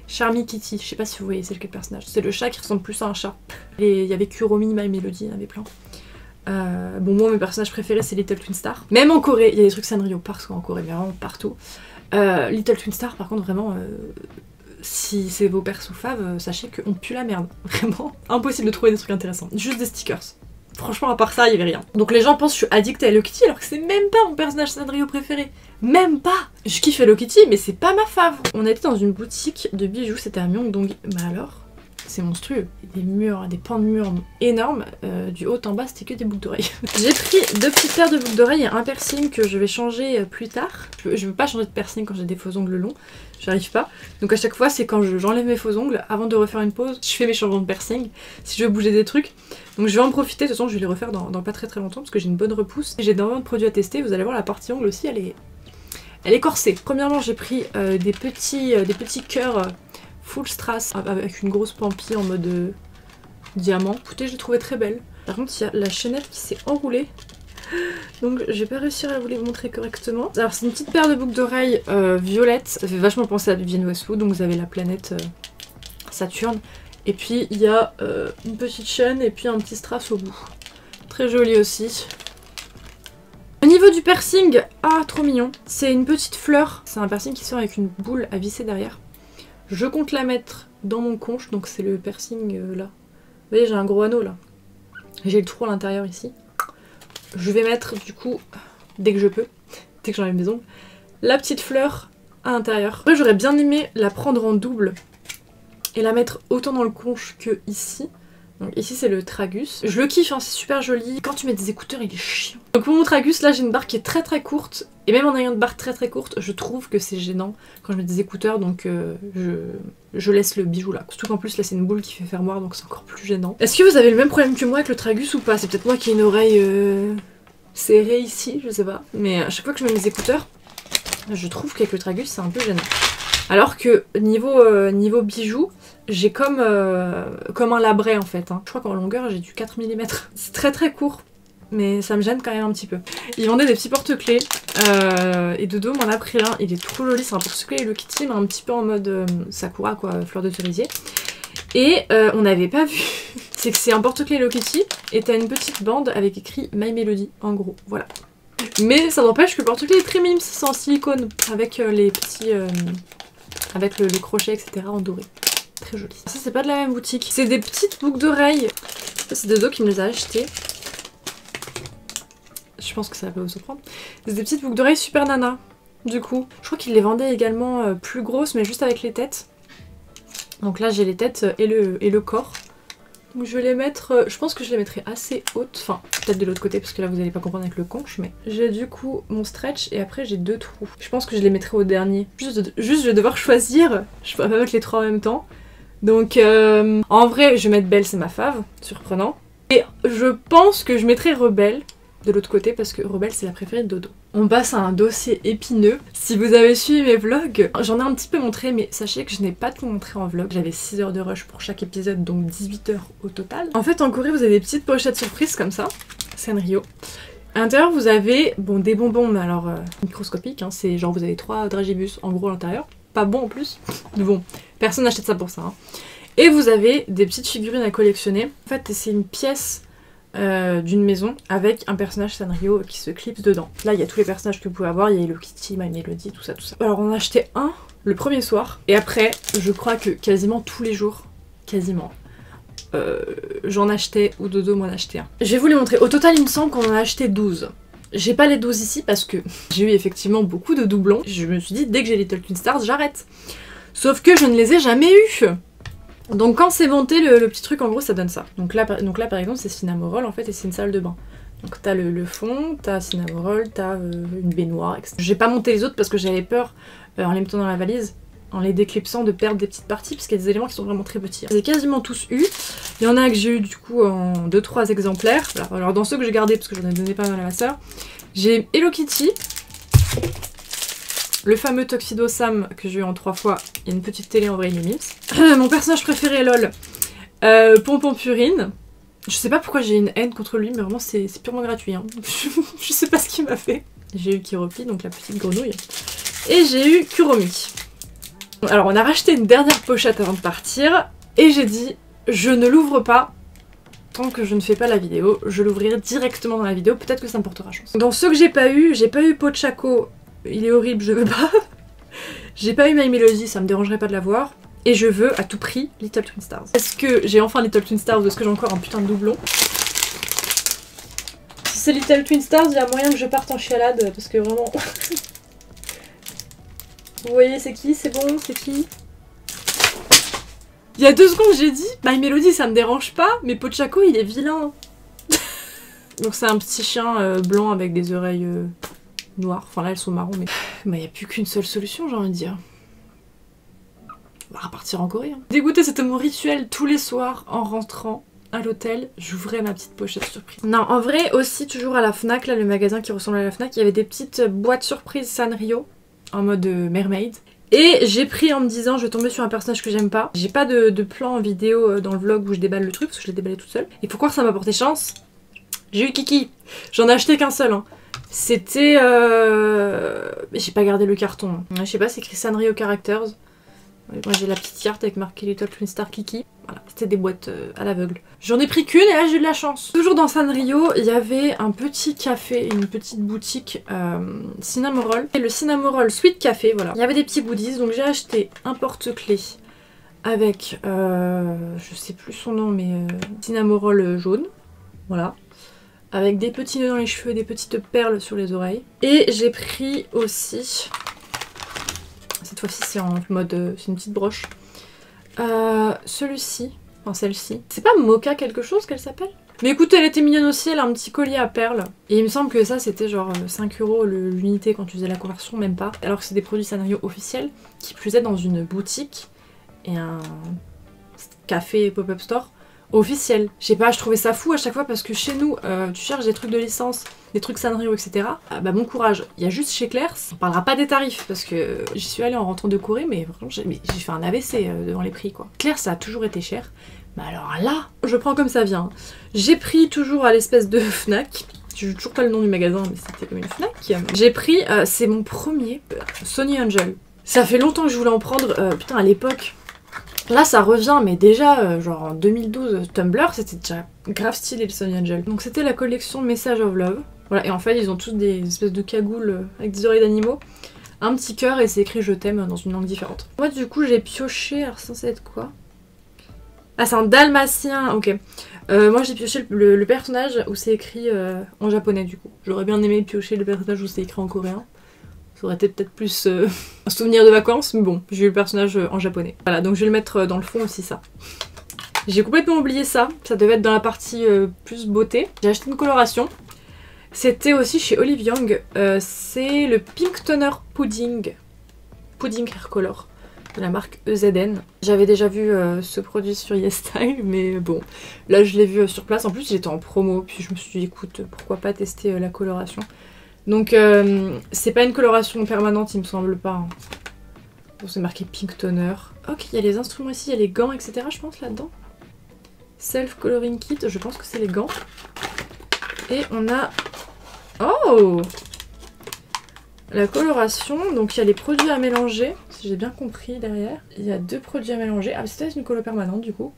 Charmy Kitty, je sais pas si vous voyez c'est quel personnage. C'est le chat qui ressemble plus à un chat. Et il y avait Kuromi, My Melody, il y en avait plein. Euh, bon, moi, mes personnages préférés, c'est Little Twin Star. Même en Corée, il y a des trucs Sanrio partout en Corée, mais vraiment partout. Euh, Little Twin Star, par contre, vraiment, si c'est vos persos faves, sachez qu'on pue la merde. Vraiment, impossible de trouver des trucs intéressants. Juste des stickers. Franchement, à part ça, il y avait rien. Donc les gens pensent que je suis addict à Hello Kitty alors que c'est même pas mon personnage Sanrio préféré. Même pas Je kiffe Hello Kitty, mais c'est pas ma fave. On était dans une boutique de bijoux, c'était à Myeongdong. Bah alors c'est monstrueux. Des murs, des pans de murs énormes. Euh, du haut en bas, c'était que des boucles d'oreilles. J'ai pris deux petites paires de boucles d'oreilles et un piercing que je vais changer euh, plus tard. Je veux, pas changer de piercing quand j'ai des faux ongles longs. J'arrive pas. Donc à chaque fois, c'est quand j'enlève mes faux ongles, avant de refaire une pause, je fais mes changements de piercing. Si je veux bouger des trucs. Donc je vais en profiter. De toute façon, je vais les refaire dans, pas très très longtemps parce que j'ai une bonne repousse. J'ai énormément de produits à tester. Vous allez voir, la partie ongle aussi, elle est... Elle est corsée. Premièrement, j'ai pris euh, des, petits, des petits cœurs full strass avec une grosse pampille en mode euh, diamant. Écoutez, je l'ai trouvée très belle. Par contre, il y a la chaînette qui s'est enroulée. Donc j'ai pas réussi à vous les montrer correctement. Alors c'est une petite paire de boucles d'oreilles euh, violettes. Ça fait vachement penser à Vivienne Westwood. Donc vous avez la planète euh, Saturne. Et puis il y a une petite chaîne et puis un petit strass au bout. Très joli aussi. Au niveau du piercing, ah trop mignon. C'est une petite fleur. C'est un piercing qui sort avec une boule à visser derrière. Je compte la mettre dans mon conche, donc c'est le piercing euh, là. Vous voyez, j'ai un gros anneau là. J'ai le trou à l'intérieur ici. Je vais mettre du coup, dès que je peux, dès que j'enlève mes ongles, la petite fleur à l'intérieur. Après, j'aurais bien aimé la prendre en double et la mettre autant dans le conche que ici. Donc ici c'est le tragus. Je le kiffe, hein, c'est super joli. Quand tu mets des écouteurs, il est chiant. Donc pour mon tragus, là j'ai une barre qui est très très courte. Et même en ayant une barre très très courte, je trouve que c'est gênant quand je mets des écouteurs. Donc euh, je, laisse le bijou là. Surtout qu'en plus là c'est une boule qui fait fermoir donc c'est encore plus gênant. Est-ce que vous avez le même problème que moi avec le tragus ou pas? C'est peut-être moi qui ai une oreille euh, serrée ici, je sais pas. Mais à chaque fois que je mets mes écouteurs, je trouve qu'avec le tragus c'est un peu gênant. Alors que niveau, euh, niveau bijoux, j'ai comme, euh, comme un labret en fait. Hein. Je crois qu'en longueur j'ai du 4 mm. C'est très très court, mais ça me gêne quand même un petit peu. Ils vendaient des petits porte-clés, euh, et de dos m'en a pris un. Il est trop joli, c'est un porte-clés Hello Kitty, mais un petit peu en mode euh, Sakura quoi, fleur de cerisier. Et on n'avait pas vu, c'est que c'est un porte-clés Hello et t'as une petite bande avec écrit My Melody, en gros, voilà. Mais ça n'empêche que le porte-clés est très mime, c'est en silicone, avec les petits... avec le crochet, etc. en doré. Très joli. Ça, c'est pas de la même boutique. C'est des petites boucles d'oreilles. C'est Dodo qui me les a achetées. Je pense que ça va pas vous surprendre. C'est des petites boucles d'oreilles super nana. Du coup, je crois qu'ils les vendaient également euh, plus grosses, mais juste avec les têtes. Donc là, j'ai les têtes et le, et le corps. Donc je vais les mettre, euh, je pense que je les mettrai assez hautes, enfin peut-être de l'autre côté parce que là vous allez pas comprendre avec le conche, mais j'ai du coup mon stretch et après j'ai deux trous. Je pense que je les mettrai au dernier. Juste, juste je vais devoir choisir, je peux pas mettre les trois en même temps. Donc euh, en vrai je vais mettre Belle c'est ma fave, surprenant. Et je pense que je mettrai Rebelle de l'autre côté parce que Rebelle c'est la préférée de Dodo. On passe à un dossier épineux. Si vous avez suivi mes vlogs, j'en ai un petit peu montré mais sachez que je n'ai pas tout montré en vlog. J'avais 6 heures de rush pour chaque épisode donc 18 heures au total. En fait en Corée vous avez des petites pochettes surprises comme ça. Sanrio. À l'intérieur vous avez bon des bonbons mais alors euh, microscopiques, hein. c'est genre vous avez 3 dragibus en gros à l'intérieur. Pas bon en plus. Bon, personne n'achète ça pour ça. Hein. Et vous avez des petites figurines à collectionner. En fait c'est une pièce euh, d'une maison avec un personnage Sanrio qui se clipse dedans. Là, il y a tous les personnages que vous pouvez avoir, il y a Hello Kitty, My Melody, tout ça, tout ça. Alors, on a acheté un le premier soir, et après, je crois que quasiment tous les jours, quasiment, euh, j'en achetais ou Dodo m'en achetait un. Je vais vous les montrer. Au total, il me semble qu'on en a acheté 12. J'ai pas les 12 ici parce que j'ai eu effectivement beaucoup de doublons. Je me suis dit, dès que j'ai Little Twin Stars, j'arrête. Sauf que je ne les ai jamais eus donc quand c'est monté, le, petit truc, en gros, ça donne ça. Donc là, par exemple, c'est Cinnamoroll, en fait, et c'est une salle de bain. Donc t'as le, fond, t'as Cinnamoroll, t'as euh, une baignoire, etc. J'ai pas monté les autres parce que j'avais peur, euh, en les mettant dans la valise, en les déclipsant, de perdre des petites parties, parce qu'il y a des éléments qui sont vraiment très petits. J'ai quasiment tous eu. Il y en a que j'ai eu du coup en 2-3 exemplaires. Alors, dans ceux que j'ai gardés, parce que j'en ai donné pas mal à ma soeur, j'ai Hello Kitty, le fameux Tuxedo Sam que j'ai eu en trois fois. Il y a une petite télé en vrai Mims. Mon personnage préféré, lol. Euh, Pompon Purine. Je sais pas pourquoi j'ai une haine contre lui, mais vraiment c'est purement gratuit. Hein. je sais pas ce qu'il m'a fait. J'ai eu Kiropi, donc la petite grenouille. Et j'ai eu Kuromi. Alors on a racheté une dernière pochette avant de partir. Et j'ai dit, je ne l'ouvre pas tant que je ne fais pas la vidéo. Je l'ouvrirai directement dans la vidéo, peut-être que ça me portera chance. Dans ceux que j'ai pas eu, j'ai pas eu Pochaco il est horrible, je veux pas. j'ai pas eu My Melody, ça me dérangerait pas de l'avoir. Et je veux à tout prix Little Twin Stars. Est-ce que j'ai enfin Little Twin Stars ou est-ce que j'ai encore un putain de doublon? Si c'est Little Twin Stars, il y a moyen que je parte en chialade parce que vraiment... Vous voyez c'est qui C'est bon C'est qui Il y a deux secondes j'ai dit My Melody ça me dérange pas, mais Pochaco il est vilain. Donc c'est un petit chien euh, blanc avec des oreilles... Euh, noires. Enfin là elles sont marron mais il n'y a plus qu'une seule solution j'ai envie de dire. On va repartir en Corée. Hein. Dégoûté c'était mon rituel tous les soirs en rentrant à l'hôtel, j'ouvrais ma petite pochette surprise. Non, en vrai aussi, toujours à la FNAC, là, le magasin qui ressemble à la FNAC, il y avait des petites boîtes surprises Sanrio en mode euh, mermaid. Et j'ai pris en me disant, je vais tomber sur un personnage que j'aime pas. J'ai pas de, plan en vidéo euh, dans le vlog où je déballe le truc, parce que je l'ai déballé toute seule. Et pourquoi ça m'a porté chance J'ai eu Kiki. J'en ai acheté qu'un seul. Hein. C'était... Euh... J'ai pas gardé le carton. Je sais pas, c'est écrit Sanrio Characters. Moi j'ai la petite carte avec marqué Little Twin Star Kiki. Voilà, c'était des boîtes euh, à l'aveugle. J'en ai pris qu'une et là j'ai eu de la chance. Toujours dans Sanrio, il y avait un petit café, une petite boutique euh, Cinnamoroll. Et le Cinnamoroll Sweet Café, voilà. Il y avait des petits goodies, donc j'ai acheté un porte-clés avec, euh, je sais plus son nom, mais euh, Cinnamoroll jaune. Voilà avec des petits nœuds dans les cheveux, des petites perles sur les oreilles. Et j'ai pris aussi, cette fois-ci c'est en mode, euh, c'est une petite broche, euh, celui-ci, enfin celle-ci. C'est pas Mocha quelque chose qu'elle s'appelle? Mais écoute, elle était mignonne aussi, elle a un petit collier à perles. Et il me semble que ça, c'était genre 5 euh, euros l'unité quand tu faisais la conversion, même pas. Alors que c'est des produits scénario officiels, qui plus est dans une boutique et un café pop-up store officiel. Je sais pas, je trouvais ça fou à chaque fois parce que chez nous, euh, tu cherches des trucs de licence, des trucs Sanrio, etc. Ah, bah bon courage. Il y a juste chez Claire, on parlera pas des tarifs parce que j'y suis allée en rentrant de Corée, mais vraiment j'ai fait un AVC euh, devant les prix quoi. Claire, ça a toujours été cher. Mais alors là, je prends comme ça vient. J'ai pris toujours à l'espèce de Fnac. Je joue toujours pas le nom du magasin, mais c'était comme une Fnac. J'ai pris, euh, c'est mon premier Sony Angel. Ça fait longtemps que je voulais en prendre, putain à l'époque, Là, ça revient, mais déjà, euh, genre en 2012, Tumblr, c'était déjà grave stylé le Angel. Donc c'était la collection Message of Love. Voilà, et en fait, ils ont tous des espèces de cagoules euh, avec des oreilles d'animaux. Un petit cœur et c'est écrit je t'aime dans une langue différente. Moi, du coup, j'ai pioché. Alors, ça, être quoi? Ah, c'est un dalmatien, ok. Euh, moi, j'ai pioché le, personnage où c'est écrit en japonais, du coup. J'aurais bien aimé piocher le personnage où c'est écrit en coréen. Ça aurait été peut-être plus euh, un souvenir de vacances, mais bon, j'ai eu le personnage euh, en japonais. Voilà, donc je vais le mettre euh, dans le fond aussi, ça. J'ai complètement oublié ça, ça devait être dans la partie plus beauté. J'ai acheté une coloration. C'était aussi chez Olive Young, c'est le Pink Toner Pudding. Pudding Hair Color de la marque EZN. J'avais déjà vu ce produit sur YesStyle, mais bon, là je l'ai vu sur place. En plus, il était en promo, puis je me suis dit, écoute, pourquoi pas tester la coloration. Donc, c'est pas une coloration permanente, il me semble pas. Hein. Bon, c'est marqué Pink Toner. Ok, il y a les instruments ici, il y a les gants, etc. Je pense là-dedans. Self Coloring Kit, je pense que c'est les gants. Et on a... Oh La coloration, donc il y a les produits à mélanger, si j'ai bien compris derrière. Il y a deux produits à mélanger. Ah, c'était une colo permanente du coup.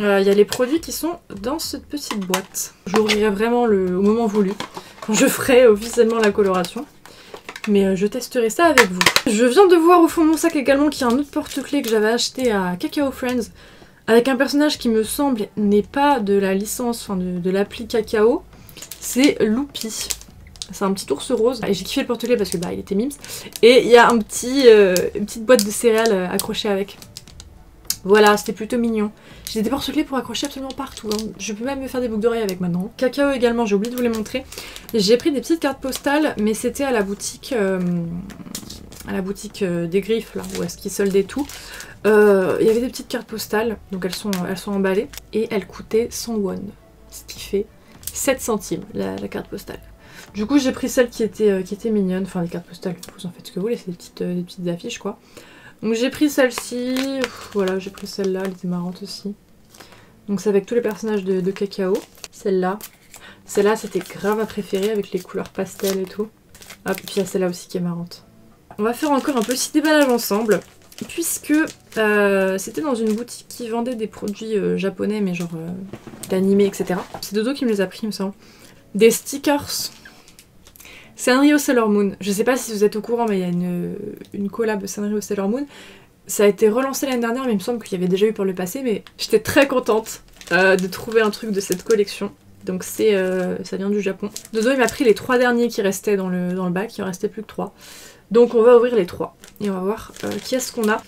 Euh, il y a les produits qui sont dans cette petite boîte. J'ouvrirai vraiment au moment voulu, quand je ferai officiellement la coloration. Mais euh, je testerai ça avec vous. Je viens de voir au fond de mon sac également qu'il y a un autre porte-clés que j'avais acheté à Cacao Friends avec un personnage qui me semble n'est pas de la licence, enfin de, l'appli Cacao, c'est Loopy. C'est un petit ours rose. Et j'ai kiffé le porte-clés parce que bah il était mims. Et il y a un petit, euh, une petite boîte de céréales euh, accrochée avec. Voilà, c'était plutôt mignon. J'ai des porte-clés pour accrocher absolument partout. Hein. Je peux même me faire des boucles d'oreilles avec maintenant. Cacao également, j'ai oublié de vous les montrer. J'ai pris des petites cartes postales, mais c'était à la boutique... Euh, à la boutique des griffes, là, où est-ce qu'ils soldaient tout. Euh, il y avait des petites cartes postales, donc elles sont, elles sont emballées, et elles coûtaient 100 won, ce qui fait 7 centimes la, carte postale. Du coup j'ai pris celle qui était, euh, qui était mignonne, enfin les cartes postales, vous en faites ce que vous voulez, c'est des petites, euh, des petites affiches quoi. Donc j'ai pris celle-ci, voilà j'ai pris celle-là, elle était marrante aussi. Donc c'est avec tous les personnages de, cacao, celle-là. Celle-là c'était grave ma préférée avec les couleurs pastel et tout. Hop, puis il y a celle-là aussi qui est marrante. On va faire encore un petit déballage ensemble puisque euh, c'était dans une boutique qui vendait des produits euh, japonais, mais genre euh, d'animé, etc. C'est Dodo qui me les a pris, il me semble. Des stickers. Sanrio Sailor Moon. Je sais pas si vous êtes au courant, mais il y a une, une collab Sanrio Sailor Moon. Ça a été relancé l'année dernière, mais il me semble qu'il y avait déjà eu pour le passé, mais j'étais très contente de trouver un truc de cette collection. Donc c'est, ça vient du Japon. Dodo il m'a pris les trois derniers qui restaient dans le, dans le bac, il en restait plus que trois. Donc on va ouvrir les trois. Et on va voir euh, qui est-ce qu'on a.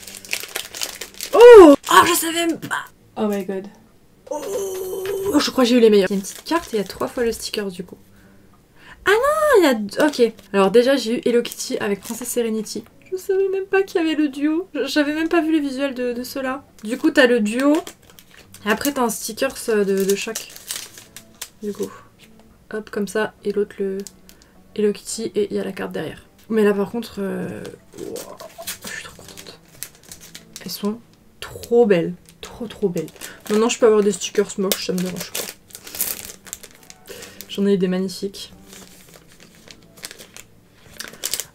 Oh Oh, je savais même pas Oh my god. Oh, je crois que j'ai eu les meilleurs. Il y a une petite carte et il y a trois fois le sticker du coup. Ah non, il y a... Ok. Alors déjà, j'ai eu Hello Kitty avec Princess Serenity. Je savais même pas qu'il y avait le duo. J'avais même pas vu les visuels de, de ceux-là. Du coup, t'as le duo. Et après, t'as un sticker de, de chaque. Du coup. Hop, comme ça. Et l'autre, le Hello Kitty. Et il y a la carte derrière. Mais là par contre, euh, je suis trop contente. Elles sont trop belles. Trop trop belles. Maintenant je peux avoir des stickers moches, ça me dérange pas. J'en ai des magnifiques.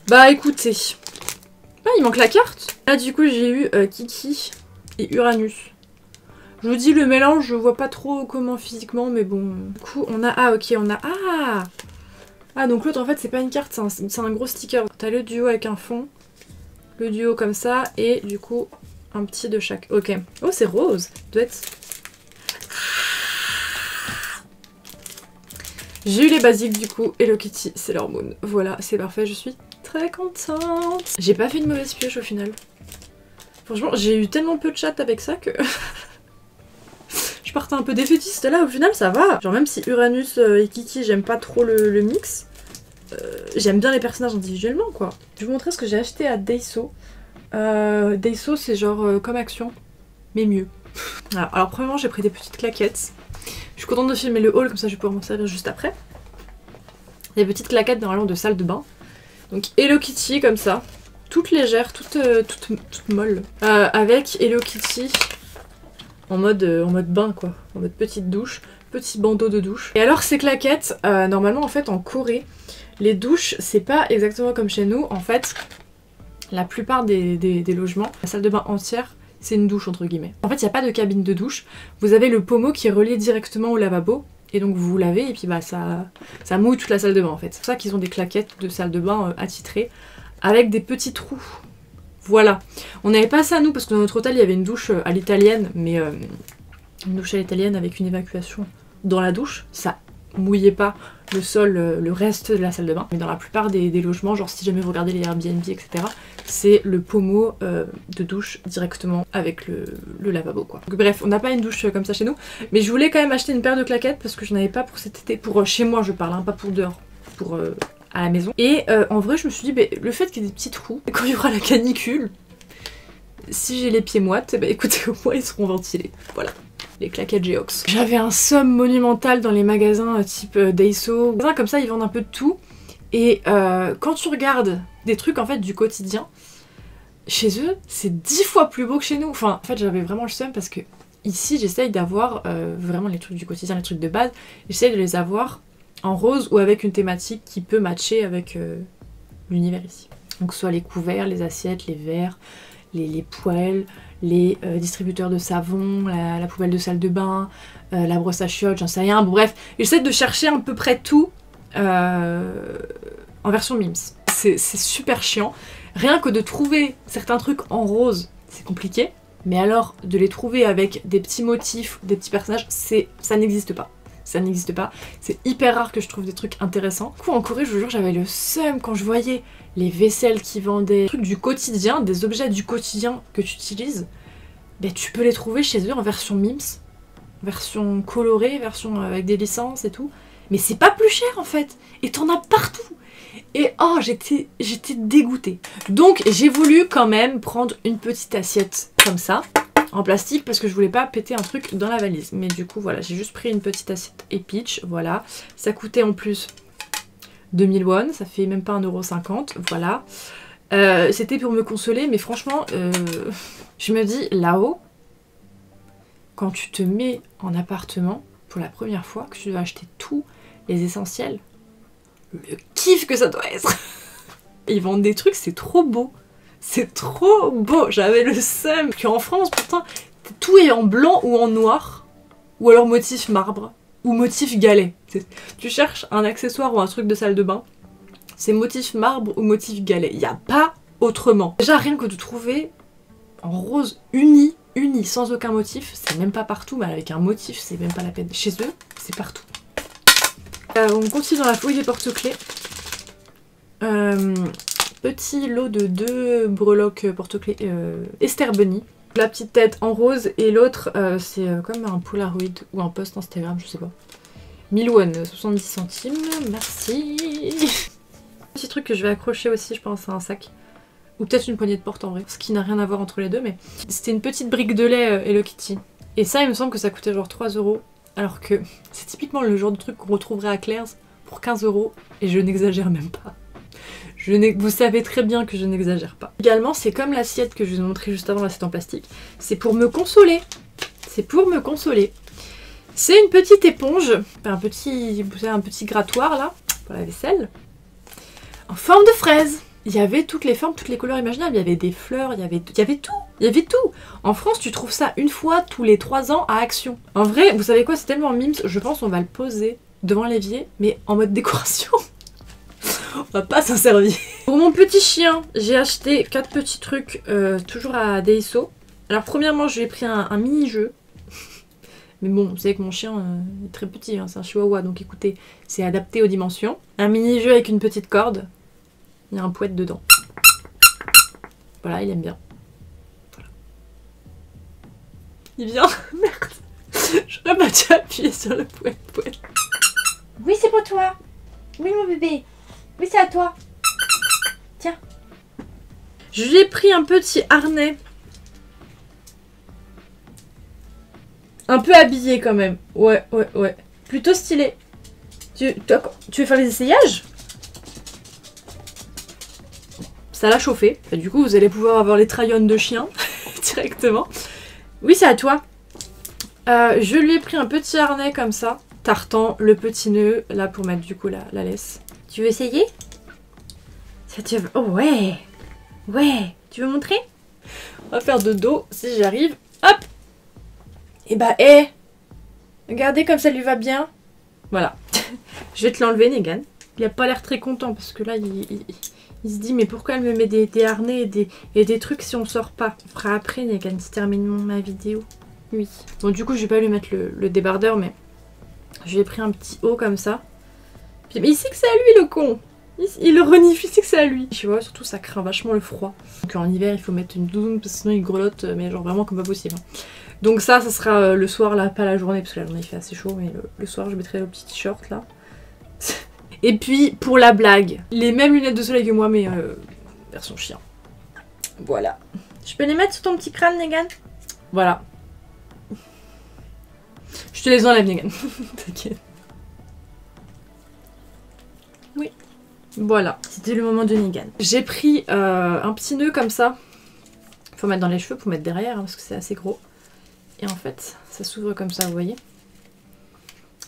Bah écoutez. Ah il manque la carte. Là du coup j'ai eu euh, Kiki et Uranus. Je vous dis le mélange, je vois pas trop comment physiquement, mais bon. Du coup on a... Ah ok on a... Ah ah donc l'autre en fait c'est pas une carte, c'est un, gros sticker. T'as le duo avec un fond, le duo comme ça et du coup un petit de chaque. Ok. Oh c'est rose, doit être... J'ai eu les basiques du coup, Hello Kitty, c'est moon. Voilà, c'est parfait, je suis contente. J'ai pas fait une mauvaise pioche au final. Franchement, j'ai eu tellement peu de chat avec ça que... partais un peu défaitiste là, au final ça va. Genre même si Uranus euh, et Kiki j'aime pas trop le, mix, euh, j'aime bien les personnages individuellement quoi. Je vais vous montrer ce que j'ai acheté à Daiso. Euh, Daiso c'est genre comme action, mais mieux. Alors, premièrement j'ai pris des petites claquettes. Je suis contente de filmer le haul comme ça je vais pouvoir m'en servir juste après. Des petites claquettes normalement de salle de bain. Donc Hello Kitty comme ça, toute légère, toute, toute molle. avec Hello Kitty en mode, euh, en mode bain quoi, en mode petite douche, petit bandeau de douche. Et alors ces claquettes, euh, normalement en fait en Corée, les douches c'est pas exactement comme chez nous, en fait la plupart des, logements, la salle de bain entière c'est une douche entre guillemets. En fait il n'y a pas de cabine de douche, vous avez le pommeau qui est relié directement au lavabo et donc vous lavez et puis bah ça, ça mouille toute la salle de bain en fait. C'est pour ça qu'ils ont des claquettes de salle de bain euh, attitrées avec des petits trous voilà. On n'avait pas ça nous parce que dans notre hôtel il y avait une douche euh, à l'italienne, mais euh, une douche à l'italienne avec une évacuation dans la douche. Ça mouillait pas le sol, le reste de la salle de bain. Mais dans la plupart des, logements, genre si jamais vous regardez les Airbnb, etc., c'est le pommeau euh, de douche directement avec le, lavabo quoi. Bref, on n'a pas une douche comme ça chez nous, mais je voulais quand même acheter une paire de claquettes parce que je n'avais pas pour cet été, pour euh, chez moi je parle, hein, pas pour dehors, pour euh, à la maison. Et euh, en vrai je me suis dit, bah, le fait qu'il y ait des petits trous, quand il y aura la canicule, si j'ai les pieds moites, bah écoutez au moins ils seront ventilés. Voilà les claquettes Geox. J'avais un somme monumental dans les magasins euh, type euh, Daiso. Magasins Comme ça, ils vendent un peu de tout. Et euh, quand tu regardes des trucs en fait du quotidien, chez eux, c'est dix fois plus beau que chez nous. Enfin, en fait, j'avais vraiment le seum parce que ici, j'essaye d'avoir euh, vraiment les trucs du quotidien, les trucs de base. J'essaye de les avoir en rose ou avec une thématique qui peut matcher avec euh, l'univers ici. Donc, soit les couverts, les assiettes, les verres, les, les poêles, les euh, distributeurs de savon, la, poubelle de salle de bain, la brosse à chiottes, j'en sais rien. Bref, j'essaie de chercher à peu près tout en version Mims. C'est super chiant. Rien que de trouver certains trucs en rose, c'est compliqué. Mais alors, de les trouver avec des petits motifs, des petits personnages, c'est ça n'existe pas. Ça n'existe pas. C'est hyper rare que je trouve des trucs intéressants. Du coup, en Corée, je vous jure, j'avais le seum quand je voyais les vaisselles qui vendaient, des trucs du quotidien, des objets du quotidien que tu utilises. Ben, tu peux les trouver chez eux en version Mims, version colorée, version avec des licences et tout. Mais c'est pas plus cher en fait. Et t'en as partout. Et oh, j'étais, dégoûtée. Donc j'ai voulu quand même prendre une petite assiette comme ça, en plastique, parce que je voulais pas péter un truc dans la valise. Mais du coup, voilà, j'ai juste pris une petite assiette et pitch, voilà. Ça coûtait en plus 2000 won, ça fait même pas 1,50€, voilà. Euh, C'était pour me consoler, mais franchement, euh, je me dis, là-haut, quand tu te mets en appartement pour la première fois, que tu dois acheter tous les essentiels, le kiff que ça doit être Ils vendent des trucs, c'est trop beau C'est trop beau J'avais le seum qu'en France, pourtant, tout est en blanc ou en noir, ou alors motif marbre, ou motif galet. Tu cherches un accessoire ou un truc de salle de bain, c'est motif marbre ou motif galet. Il n'y a pas autrement. Déjà, rien que de trouver en rose uni, uni, sans aucun motif, c'est même pas partout, mais avec un motif, c'est même pas la peine. Chez eux, c'est partout. Euh, on continue dans la fouille des porte-clés. Euh, petit lot de deux breloques porte-clés euh, Esther Bunny. La petite tête en rose et l'autre, c'est comme un Polaroid ou un post Instagram, je sais pas. 1000 won, 70 centimes, merci. Petit truc que je vais accrocher aussi, je pense, à un sac. Ou peut-être une poignée de porte en vrai, ce qui n'a rien à voir entre les deux, mais c'était une petite brique de lait Hello Kitty. Et ça, il me semble que ça coûtait genre 3 euros, alors que c'est typiquement le genre de truc qu'on retrouverait à Claire's pour 15 euros, et je n'exagère même pas. Vous savez très bien que je n'exagère pas. Également, c'est comme l'assiette que je vous ai montré juste avant, l'assiette en plastique. C'est pour me consoler. C'est pour me consoler. C'est une petite éponge, un petit, un petit grattoir là, pour la vaisselle, en forme de fraise. Il y avait toutes les formes, toutes les couleurs imaginables. Il y avait des fleurs, il y avait, il y avait tout. Il y avait tout. En France, tu trouves ça une fois tous les trois ans à Action. En vrai, vous savez quoi, c'est tellement mimes, je pense on va le poser devant l'évier, mais en mode décoration. on va pas s'en servir. Pour mon petit chien, j'ai acheté quatre petits trucs, euh, toujours à Daiso. Alors premièrement, je lui ai pris un, un mini-jeu. Mais bon, vous savez que mon chien euh, est très petit, hein, c'est un chihuahua, donc écoutez, c'est adapté aux dimensions. Un mini-jeu avec une petite corde. Il y a un poète dedans. Voilà, il aime bien. Voilà. Il vient Merde J'aurais pas dû appuyer sur le poète poète. Oui, c'est pour toi. Oui, mon bébé. Oui, c'est à toi. Je lui ai pris un petit harnais. Un peu habillé quand même. Ouais, ouais, ouais. Plutôt stylé. Tu, toi, tu veux faire les essayages? Ça l'a chauffé. Et du coup, vous allez pouvoir avoir les try de chien directement. Oui, c'est à toi. Euh, je lui ai pris un petit harnais comme ça. Tartan, le petit nœud, là pour mettre du coup la, la laisse. Tu veux essayer? Ça, veux... Oh, ouais. Ouais. Tu veux montrer? On va faire de dos si j'y arrive. Hop Et bah, hé Regardez comme ça lui va bien. Voilà. je vais te l'enlever, Negan. Il a pas l'air très content parce que là, il, il- il se dit Mais pourquoi elle me met des, des harnais et des, et des trucs si on sort pas On fera après, Negan, si termine mon- ma vidéo. Oui. Bon, du coup, je vais pas lui mettre le, le débardeur, mais je lui ai pris un petit haut comme ça. Puis, mais il sait que c'est à lui le con Il, il le renifie, c'est que c'est à lui. Tu vois, surtout ça craint vachement le froid. Donc en hiver, il faut mettre une doudoune parce que sinon il grelotte, mais genre vraiment comme pas possible. hein. Donc ça, ça sera euh, le soir là, pas la journée parce que la journée il fait assez chaud, mais le, le soir je mettrai le petit t-shirt là. Et puis pour la blague, les mêmes lunettes de soleil que moi, mais euh, version chien. Voilà. Je peux les mettre sur ton petit crâne, Negan? Voilà. Je te les enlève, Negan. T'inquiète. Oui. Voilà. C'était le moment de Negan. J'ai pris euh, un petit nœud comme ça. Faut mettre dans les cheveux, faut mettre derrière hein, parce que c'est assez gros. Et en fait, ça s'ouvre comme ça, vous voyez.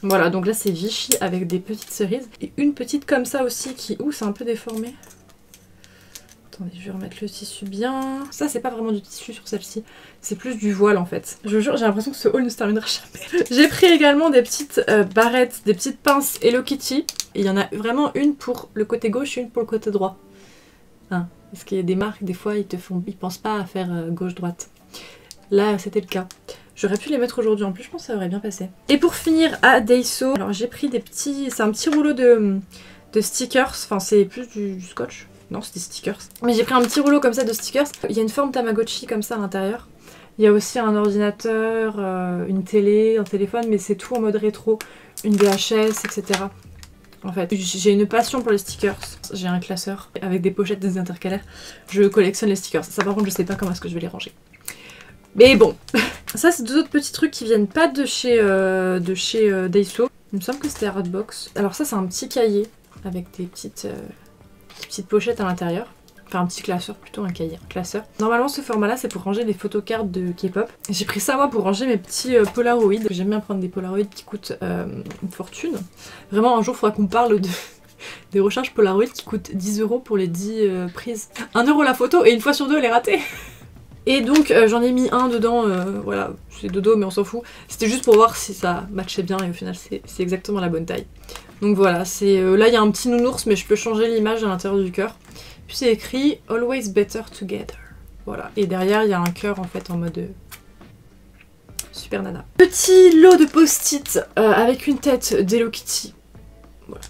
Voilà, donc là c'est Vichy avec des petites cerises. Et une petite comme ça aussi qui... Ouh, c'est un peu déformé. Attendez, je vais remettre le tissu bien. Ça, c'est pas vraiment du tissu sur celle-ci. C'est plus du voile en fait. Je vous jure, j'ai l'impression que ce haul ne se terminera jamais. j'ai pris également des petites euh, barrettes, des petites pinces Hello Kitty. Et il y en a vraiment une pour le côté gauche et une pour le côté droit. Hein, parce qu'il y a des marques, des fois, ils te font, ils pensent pas à faire euh, gauche-droite. Là, c'était le cas. J'aurais pu les mettre aujourd'hui en plus, je pense que ça aurait bien passé. Et pour finir, à Daiso, alors j'ai pris des petits... C'est un petit rouleau de, stickers, enfin c'est plus du, du scotch. Non, c'est des stickers. Mais j'ai pris un petit rouleau comme ça de stickers. Il y a une forme Tamagotchi comme ça à l'intérieur. Il y a aussi un ordinateur, euh, une télé, un téléphone, mais c'est tout en mode rétro. Une VHS, etc. En fait, j'ai une passion pour les stickers. J'ai un classeur avec des pochettes des intercalaires. Je collectionne les stickers. Ça, par contre, je sais pas comment est-ce que je vais les ranger. Mais bon, ça c'est deux autres petits trucs qui viennent pas de chez, euh, de chez euh, Daiso. Il me semble que c'était Hardbox. Alors ça c'est un petit cahier avec des petites, euh, des petites pochettes à l'intérieur. Enfin un petit classeur plutôt, un cahier, un classeur. Normalement ce format là c'est pour ranger les photocards de K-pop. J'ai pris ça moi pour ranger mes petits Polaroids. J'aime bien prendre des Polaroids qui coûtent une fortune. Vraiment un jour il faudra qu'on parle de... Des recharges Polaroid qui coûtent 10 euros pour les 10 euh, prises. 1 euro la photo et une fois sur deux elle est ratée. Et donc euh, j'en ai mis un dedans, euh, voilà, c'est dodo mais on s'en fout. C'était juste pour voir si ça matchait bien et au final c'est exactement la bonne taille. Donc voilà, c'est euh, là il y a un petit nounours mais je peux changer l'image à l'intérieur du cœur. Puis c'est écrit Always Better Together. Voilà, et derrière il y a un cœur en fait en mode... Super nana. Petit lot de post-it avec une tête d'Hello Kitty. Voilà.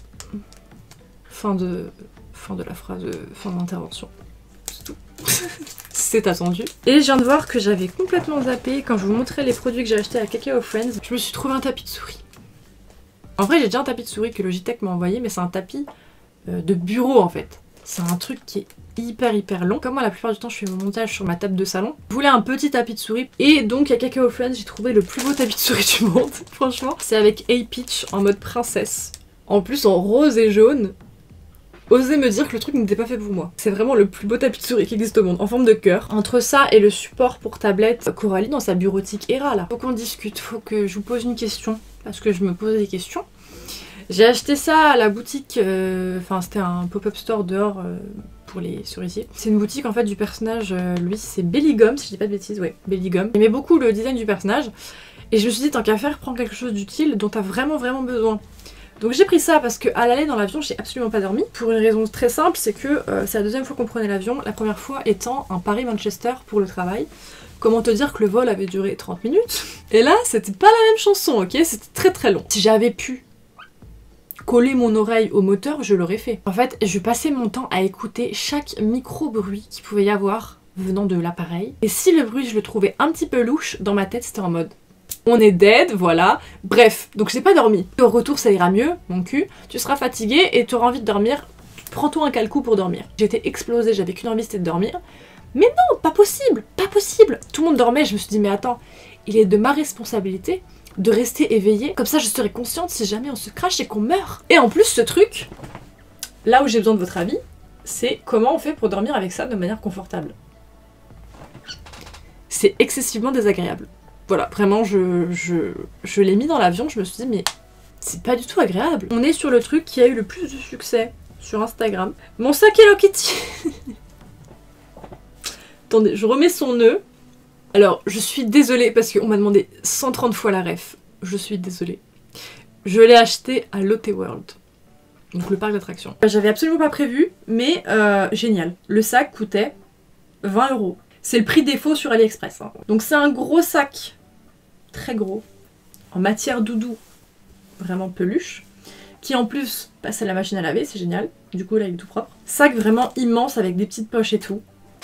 Fin de... Fin de la phrase, fin de l'intervention. C'est tout. C'est attendu. Et je viens de voir que j'avais complètement zappé quand je vous montrais les produits que j'ai achetés à Kakao Friends. Je me suis trouvé un tapis de souris. En vrai, j'ai déjà un tapis de souris que Logitech m'a envoyé, mais c'est un tapis euh, de bureau en fait. C'est un truc qui est hyper hyper long. Comme moi, la plupart du temps, je fais mon montage sur ma table de salon. Je voulais un petit tapis de souris. Et donc, à Kakao Friends, j'ai trouvé le plus beau tapis de souris du monde, franchement. C'est avec A-Peach en mode princesse. En plus, en rose et jaune. Osez me dire que le truc n'était pas fait pour moi. C'est vraiment le plus beau tapis de souris qui existe au monde, en forme de cœur. Entre ça et le support pour tablette, Coralie dans sa bureautique Era là. Faut qu'on discute, faut que je vous pose une question, parce que je me pose des questions. J'ai acheté ça à la boutique, euh, enfin c'était un pop-up store dehors euh, pour les cerisiers. C'est une boutique en fait du personnage, euh, lui c'est Bellygum, si je dis pas de bêtises, ouais, Bellygum. J'aimais beaucoup le design du personnage, et je me suis dit tant qu'à faire, prends quelque chose d'utile dont t'as vraiment vraiment besoin. Donc j'ai pris ça parce que à l'aller dans l'avion, j'ai absolument pas dormi. Pour une raison très simple, c'est que euh, c'est la deuxième fois qu'on prenait l'avion. La première fois étant un Paris-Manchester pour le travail. Comment te dire que le vol avait duré 30 minutes? Et là, c'était pas la même chanson, ok? C'était très très long. Si j'avais pu coller mon oreille au moteur, je l'aurais fait. En fait, je passais mon temps à écouter chaque micro-bruit qu'il pouvait y avoir venant de l'appareil. Et si le bruit, je le trouvais un petit peu louche, dans ma tête, c'était en mode on est dead, voilà. Bref, donc j'ai pas dormi. Au retour, ça ira mieux, mon cul. Tu seras fatigué et tu auras envie de dormir. Prends-toi un calcou pour dormir. J'étais explosée, j'avais qu'une envie, c'était de dormir. Mais non, pas possible, pas possible. Tout le monde dormait, je me suis dit, mais attends, il est de ma responsabilité de rester éveillée. Comme ça, je serai consciente si jamais on se crache et qu'on meurt. Et en plus, ce truc, là où j'ai besoin de votre avis, c'est comment on fait pour dormir avec ça de manière confortable. C'est excessivement désagréable. Voilà, vraiment, je, l'ai mis dans l'avion, je me suis dit, mais c'est pas du tout agréable. On est sur le truc qui a eu le plus de succès sur Instagram. Mon sac Hello Kitty Attendez, je remets son nœud. Alors, je suis désolée parce qu'on m'a demandé 130 fois la ref. Je suis désolée. Je l'ai acheté à Lotte World. Donc le parc d'attractions. J'avais absolument pas prévu, mais euh, génial. Le sac coûtait 20 euros. C'est le prix défaut sur AliExpress. hein. Donc c'est un gros sac, très gros, en matière doudou, vraiment peluche. qui en plus passe à la machine à laver, c'est génial. Du coup, là, il est tout propre. Sac vraiment immense avec des petites poches et tout.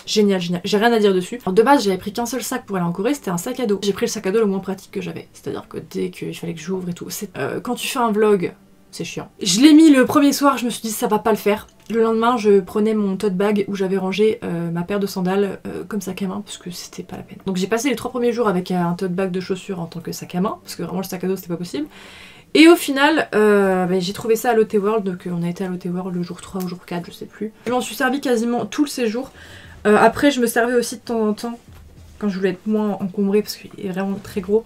Génial, génial. J'ai rien à dire dessus. Alors, de base, j'avais pris qu'un seul sac pour aller en Corée, c'était un sac à dos. J'ai pris le sac à dos le moins pratique que j'avais. C'est-à-dire que dès qu'il fallait que j'ouvre et tout. Euh, quand tu fais un vlog, c'est chiant. Je l'ai mis le premier soir, je me suis dit ça va pas le faire. Le lendemain, je prenais mon tote bag où j'avais rangé euh, ma paire de sandales euh, comme sac à main parce que c'était pas la peine. Donc j'ai passé les trois premiers jours avec un tote bag de chaussures en tant que sac à main parce que vraiment le sac à dos c'était pas possible. Et au final, bah, j'ai trouvé ça à l'OT World, donc on a été à l'OT World le jour 3 ou jour 4, je sais plus. Je m'en suis servi quasiment tout le séjour. Euh, après, je me servais aussi de temps en temps, quand je voulais être moins encombrée, parce qu'il est vraiment très gros.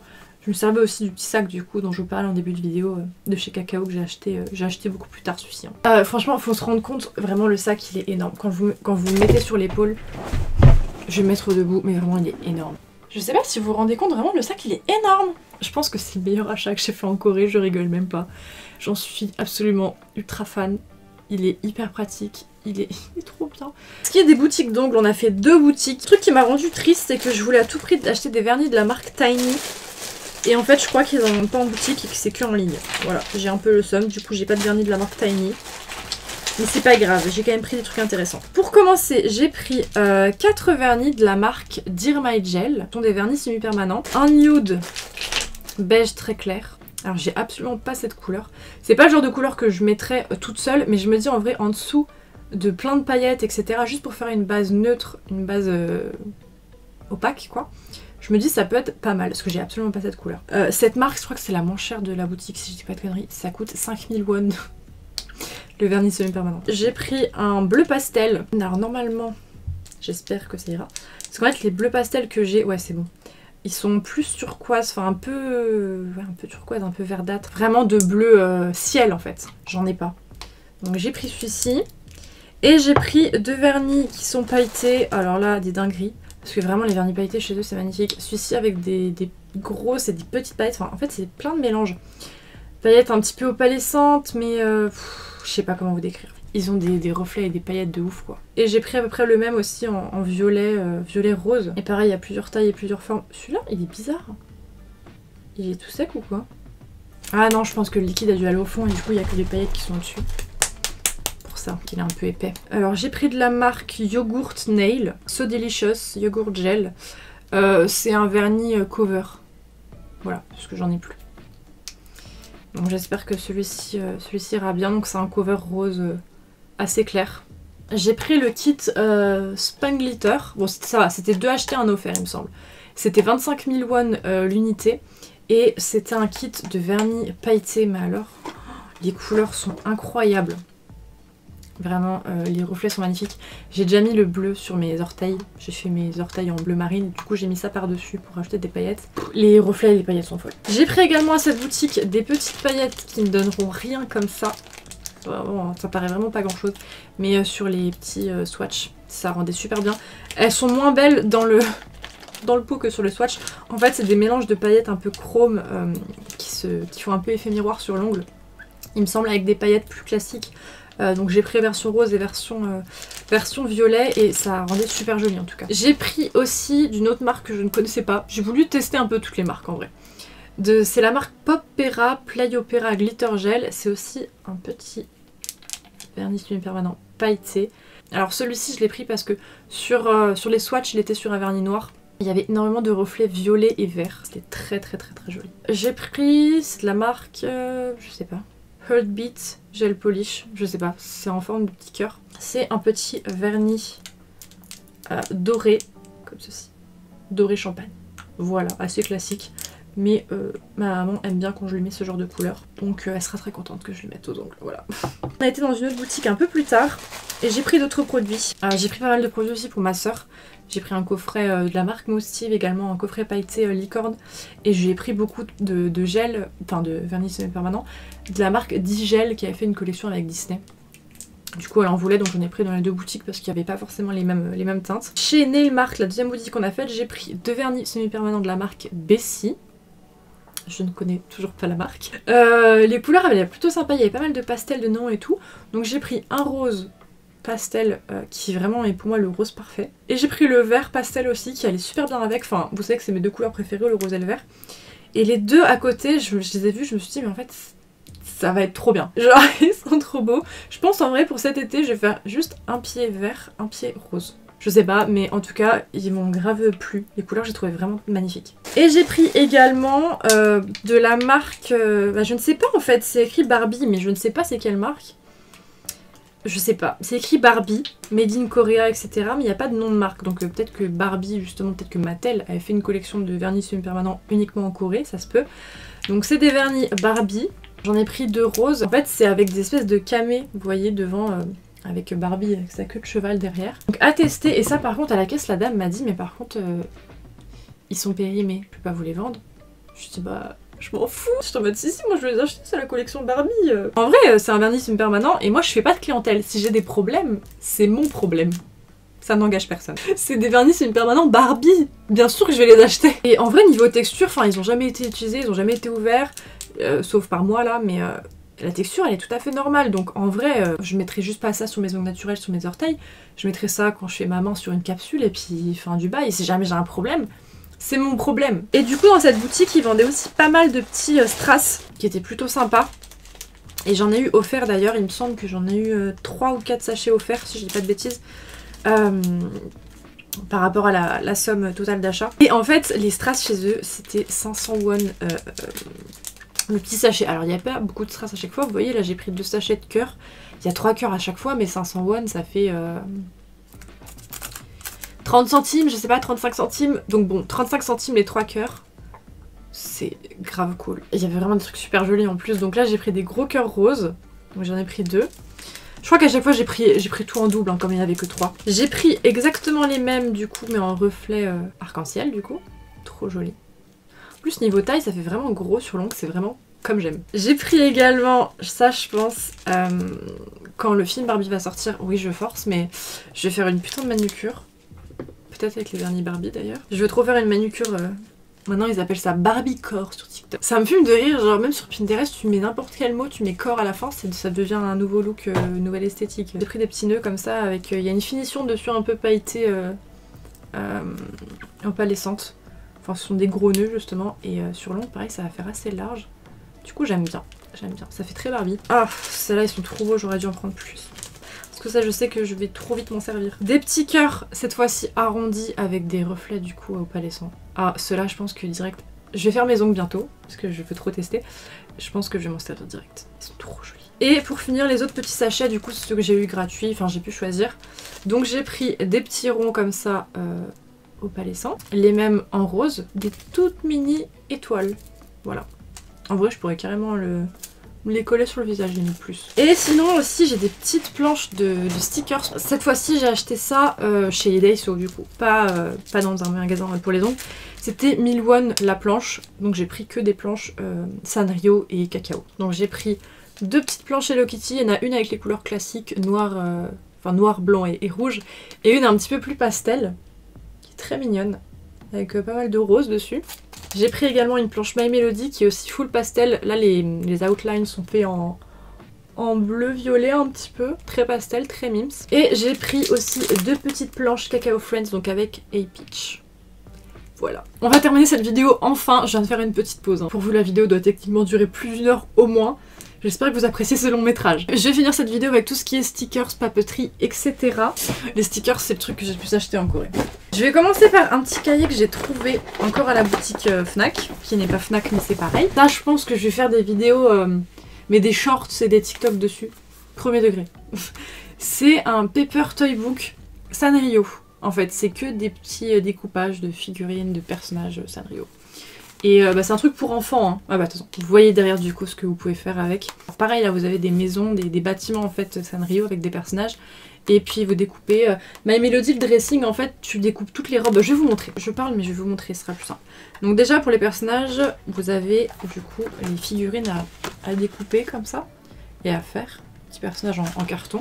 Je me servais aussi du petit sac du coup dont je vous parlais en début de vidéo euh, de chez Cacao que j'ai acheté, euh, j'ai acheté beaucoup plus tard celui-ci. Hein. franchement, il faut se rendre compte, vraiment le sac il est énorme. Quand vous, quand vous le mettez sur l'épaule, je vais me mettre debout, mais vraiment il est énorme. Je sais pas si vous vous rendez compte, vraiment le sac il est énorme. Je pense que c'est le meilleur achat que j'ai fait en Corée, je rigole même pas. J'en suis absolument ultra fan. Il est hyper pratique, il est, trop bien. Ce qui est des boutiques d'ongles, on a fait deux boutiques. Le truc qui m'a rendu triste, c'est que je voulais à tout prix acheter des vernis de la marque Tiny. Et en fait, je crois qu'ils en ont pas en boutique et que c'est que en ligne. Voilà, j'ai un peu le somme. Du coup, j'ai pas de vernis de la marque Tiny. Mais c'est pas grave, j'ai quand même pris des trucs intéressants. Pour commencer, j'ai pris 4 euh, vernis de la marque Dear My Gel. Ce sont des vernis semi-permanents. Un nude beige très clair. Alors j'ai absolument pas cette couleur. C'est pas le genre de couleur que je mettrais euh, toute seule, mais je me dis en vrai en dessous de plein de paillettes, etc. Juste pour faire une base neutre, une base euh, opaque quoi. Je me dis ça peut être pas mal, parce que j'ai absolument pas cette couleur. Euh, cette marque, je crois que c'est la moins chère de la boutique, si je dis pas de conneries. Ça coûte 5000 won. le vernis semi-permanent. J'ai pris un bleu pastel. Alors normalement, j'espère que ça ira. Parce qu'en fait, les bleus pastels que j'ai... Ouais, c'est bon. Ils sont plus turquoise, enfin un peu, un peu turquoise, un peu verdâtre. Vraiment de bleu euh, ciel en fait. J'en ai pas. Donc j'ai pris celui-ci. Et j'ai pris deux vernis qui sont pailletés. Alors là, des dingueries. Parce que vraiment, les vernis pailletés chez eux, c'est magnifique. Celui-ci avec des, grosses et des petites paillettes. Enfin, en fait, c'est plein de mélanges. Paillettes un petit peu opalescentes, mais euh, je sais pas comment vous décrire. Ils ont des, reflets et des paillettes de ouf quoi. Et j'ai pris à peu près le même aussi en, violet, euh, violet rose. Et pareil, il y a plusieurs tailles et plusieurs formes. Celui-là, il est bizarre. Il est tout sec ou quoi? Ah non, je pense que le liquide a dû aller au fond et du coup, il y a que les paillettes qui sont dessus. Ça, qu'il est un peu épais. Alors j'ai pris de la marque Yogurt Nail, So Delicious, Yogurt Gel. Euh, c'est un vernis euh, cover. Voilà, parce que j'en ai plus. Donc j'espère que celui-ci celui ira bien. Donc c'est un cover rose assez clair. J'ai pris le kit euh, Spanglitter. Bon, ça va, c'était deux achetés, un offert, il me semble. C'était 25 000 won euh, l'unité. Et c'était un kit de vernis pailleté. Mais alors, les couleurs sont incroyables. Vraiment, euh, les reflets sont magnifiques. J'ai déjà mis le bleu sur mes orteils. J'ai fait mes orteils en bleu marine. Du coup, j'ai mis ça par-dessus pour rajouter des paillettes. Les reflets et les paillettes sont folles. J'ai pris également à cette boutique des petites paillettes qui ne donneront rien comme ça ça paraît vraiment pas grand chose. Mais euh, sur les petits euh, swatchs, ça rendait super bien. Elles sont moins belles dans le, dans le pot que sur le swatch. En fait, c'est des mélanges de paillettes un peu chrome euh, qui, se, qui font un peu effet miroir sur l'ongle. Il me semble avec des paillettes plus classiques. Donc j'ai pris version rose et version, version violet et ça rendait super joli en tout cas. J'ai pris aussi d'une autre marque que je ne connaissais pas. J'ai voulu tester un peu toutes les marques en vrai. C'est la marque Popera Play Opera Glitter Gel. C'est aussi un petit vernis semi-permanent pailleté. Alors celui-ci je l'ai pris parce que sur, euh, sur les swatchs il était sur un vernis noir. Il y avait énormément de reflets violets et verts. C'était très très très très joli. J'ai pris, c'est de la marque, euh, je sais pas, Heartbeat Gel Polish. Je sais pas, c'est en forme de petit cœur. C'est un petit vernis euh, doré, comme ceci. Doré champagne. Voilà, assez classique mais euh, ma maman aime bien quand je lui mets ce genre de couleur. Donc euh, elle sera très contente que je lui mette aux ongles, voilà. On a été dans une autre boutique un peu plus tard et j'ai pris d'autres produits. Euh, j'ai pris pas mal de produits aussi pour ma soeur. J'ai pris un coffret de la marque Moustive, également un coffret pailleté licorne. Et j'ai pris beaucoup de, gel, enfin de vernis semi-permanent, de la marque Digel qui avait fait une collection avec Disney. Du coup, elle en voulait, donc j'en ai pris dans les deux boutiques parce qu'il n'y avait pas forcément les mêmes, les mêmes teintes. Chez Nailmark, la deuxième boutique qu'on a faite, j'ai pris deux vernis semi-permanents de la marque Bessie. Je ne connais toujours pas la marque. Euh, les couleurs avaient l'air plutôt sympa, il y avait pas mal de pastels de noms et tout. Donc j'ai pris un rose pastel euh, qui vraiment est pour moi le rose parfait. Et j'ai pris le vert pastel aussi qui allait super bien avec. Enfin, vous savez que c'est mes deux couleurs préférées, le rose et le vert. Et les deux à côté, je, les ai vus, je me suis dit, mais en fait, ça va être trop bien. Genre, ils sont trop beaux. Je pense en vrai pour cet été, je vais faire juste un pied vert, un pied rose. Je sais pas, mais en tout cas, ils m'ont grave plu. Les couleurs, j'ai trouvé vraiment magnifiques. Et j'ai pris également euh, de la marque... euh, bah, je ne sais pas en fait, c'est écrit Barbie, mais je ne sais pas c'est quelle marque. Je sais pas. C'est écrit Barbie, Made in Korea, etc. Mais il n'y a pas de nom de marque. Donc euh, peut-être que Barbie, justement, peut-être que Mattel avait fait une collection de vernis semi-permanents uniquement en Corée, ça se peut. Donc c'est des vernis Barbie. J'en ai pris deux roses. En fait, c'est avec des espèces de camés, vous voyez, devant... avec Barbie avec sa queue de cheval derrière. Donc à tester, et ça par contre à la caisse la dame m'a dit mais par contre euh, ils sont périmés, je peux pas vous les vendre. Je dis bah je m'en fous, je suis en mode si si moi je vais les acheter, c'est la collection Barbie. euh. En vrai euh, c'est un vernis permanent et moi je fais pas de clientèle, si j'ai des problèmes, c'est mon problème. Ça n'engage personne. C'est des vernis permanents Barbie. Bien sûr que je vais les acheter. Et en vrai, niveau texture, enfin, ils ont jamais été utilisés, ils ont jamais été ouverts, sauf par moi là, mais la texture elle est tout à fait normale. Donc en vrai, euh, je mettrai juste pas ça sur mes ongles naturels, sur mes orteils. Je mettrai ça quand je fais ma main sur une capsule et puis fin du bail. Et si jamais j'ai un problème, c'est mon problème. Et du coup, dans cette boutique, ils vendaient aussi pas mal de petits euh, strass qui étaient plutôt sympas. Et j'en ai eu offert d'ailleurs, il me semble que j'en ai eu 3 ou 4 sachets offerts, si je dis pas de bêtises. Euh, par rapport à la, la somme totale d'achat. Et en fait, les strass chez eux, c'était 500 won euh, euh, le petit sachet. Alors, il n'y a pas beaucoup de strass à chaque fois. Vous voyez, là, j'ai pris deux sachets de cœur. Il y a trois cœurs à chaque fois, mais 500 won, ça fait euh, 30 centimes, je sais pas, 35 centimes. Donc bon, 35 centimes les trois cœurs. C'est grave cool. Il y avait vraiment des trucs super jolis en plus. Donc là, j'ai pris des gros cœurs roses. Donc j'en ai pris deux. Je crois qu'à chaque fois j'ai pris, tout en double, hein, comme il n'y avait que trois. J'ai pris exactement les mêmes du coup, mais en reflet euh, arc-en-ciel du coup. Trop joli. Niveau taille, ça fait vraiment gros sur l'ongle, c'est vraiment comme j'aime. J'ai pris également, ça je pense, euh, quand le film Barbie va sortir, oui je force, mais je vais faire une putain de manucure. Peut-être avec les vernis Barbie d'ailleurs. Je veux trop faire une manucure. euh, Maintenant ils appellent ça Barbie corps sur TikTok. Ça me fume de rire, genre même sur Pinterest tu mets n'importe quel mot, tu mets corps à la fin, ça devient un nouveau look, euh, nouvelle esthétique. J'ai pris des petits nœuds comme ça avec, il y a une finition dessus un peu pailletée, euh. Ce sont des gros nœuds justement et euh, sur l'ongle pareil ça va faire assez large. Du coup j'aime bien, j'aime bien, ça fait très Barbie. Ah celles-là ils sont trop beaux, j'aurais dû en prendre plus. Parce que ça, je sais que je vais trop vite m'en servir. Des petits cœurs, cette fois-ci arrondis avec des reflets du coup opalescents. Ah, ceux-là, je pense que direct. Je vais faire mes ongles bientôt, parce que je veux trop tester. Je pense que je vais m'en servir direct. Ils sont trop jolis. Et pour finir, les autres petits sachets, du coup, ceux que j'ai eu gratuits, enfin j'ai pu choisir. Donc j'ai pris des petits ronds comme ça, euh, Les mêmes en rose, des toutes mini étoiles. Voilà. En vrai, je pourrais carrément le, les coller sur le visage limite plus. Et sinon aussi j'ai des petites planches de, stickers. Cette fois-ci j'ai acheté ça euh, chez Daiso du coup, pas, euh, pas dans un magasin pour les ongles. C'était 1000 won la planche, donc j'ai pris que des planches euh, Sanrio et cacao. Donc j'ai pris deux petites planches Hello Kitty, il y en a une avec les couleurs classiques, noir, enfin noir, blanc et, rouge, et une un petit peu plus pastel, très mignonne, avec euh, pas mal de roses dessus. J'ai pris également une planche My Melody qui est aussi full pastel. Là, les, outlines sont faits en, en bleu-violet un petit peu. Très pastel, très mims. Et j'ai pris aussi deux petites planches Cacao Friends, donc avec A Peach. Voilà. On va terminer cette vidéo enfin. Je viens de faire une petite pause. hein. Pour vous, la vidéo doit techniquement durer plus d'une heure au moins. J'espère que vous appréciez ce long métrage. Je vais finir cette vidéo avec tout ce qui est stickers, papeterie, etc. Les stickers, c'est le truc que j'ai le plus acheté en Corée. Je vais commencer par un petit cahier que j'ai trouvé encore à la boutique euh, Fnac, qui n'est pas Fnac mais c'est pareil. Là, je pense que je vais faire des vidéos, euh, mais des shorts et des TikTok dessus. Premier degré. c'est un Paper Toy Book Sanrio. En fait, c'est que des petits euh, découpages de figurines, de personnages Sanrio. Et euh, bah, c'est un truc pour enfants. Hein. Ah bah vous voyez derrière du coup ce que vous pouvez faire avec. Pareil, là vous avez des maisons, des, des bâtiments en fait Sanrio avec des personnages. Et puis vous découpez. euh, My Melody, le dressing, en fait, tu découpes toutes les robes. Je vais vous montrer. Je parle, mais je vais vous montrer, ce sera plus simple. Donc déjà pour les personnages, vous avez du coup les figurines à, découper comme ça et à faire. Petits personnages en, carton.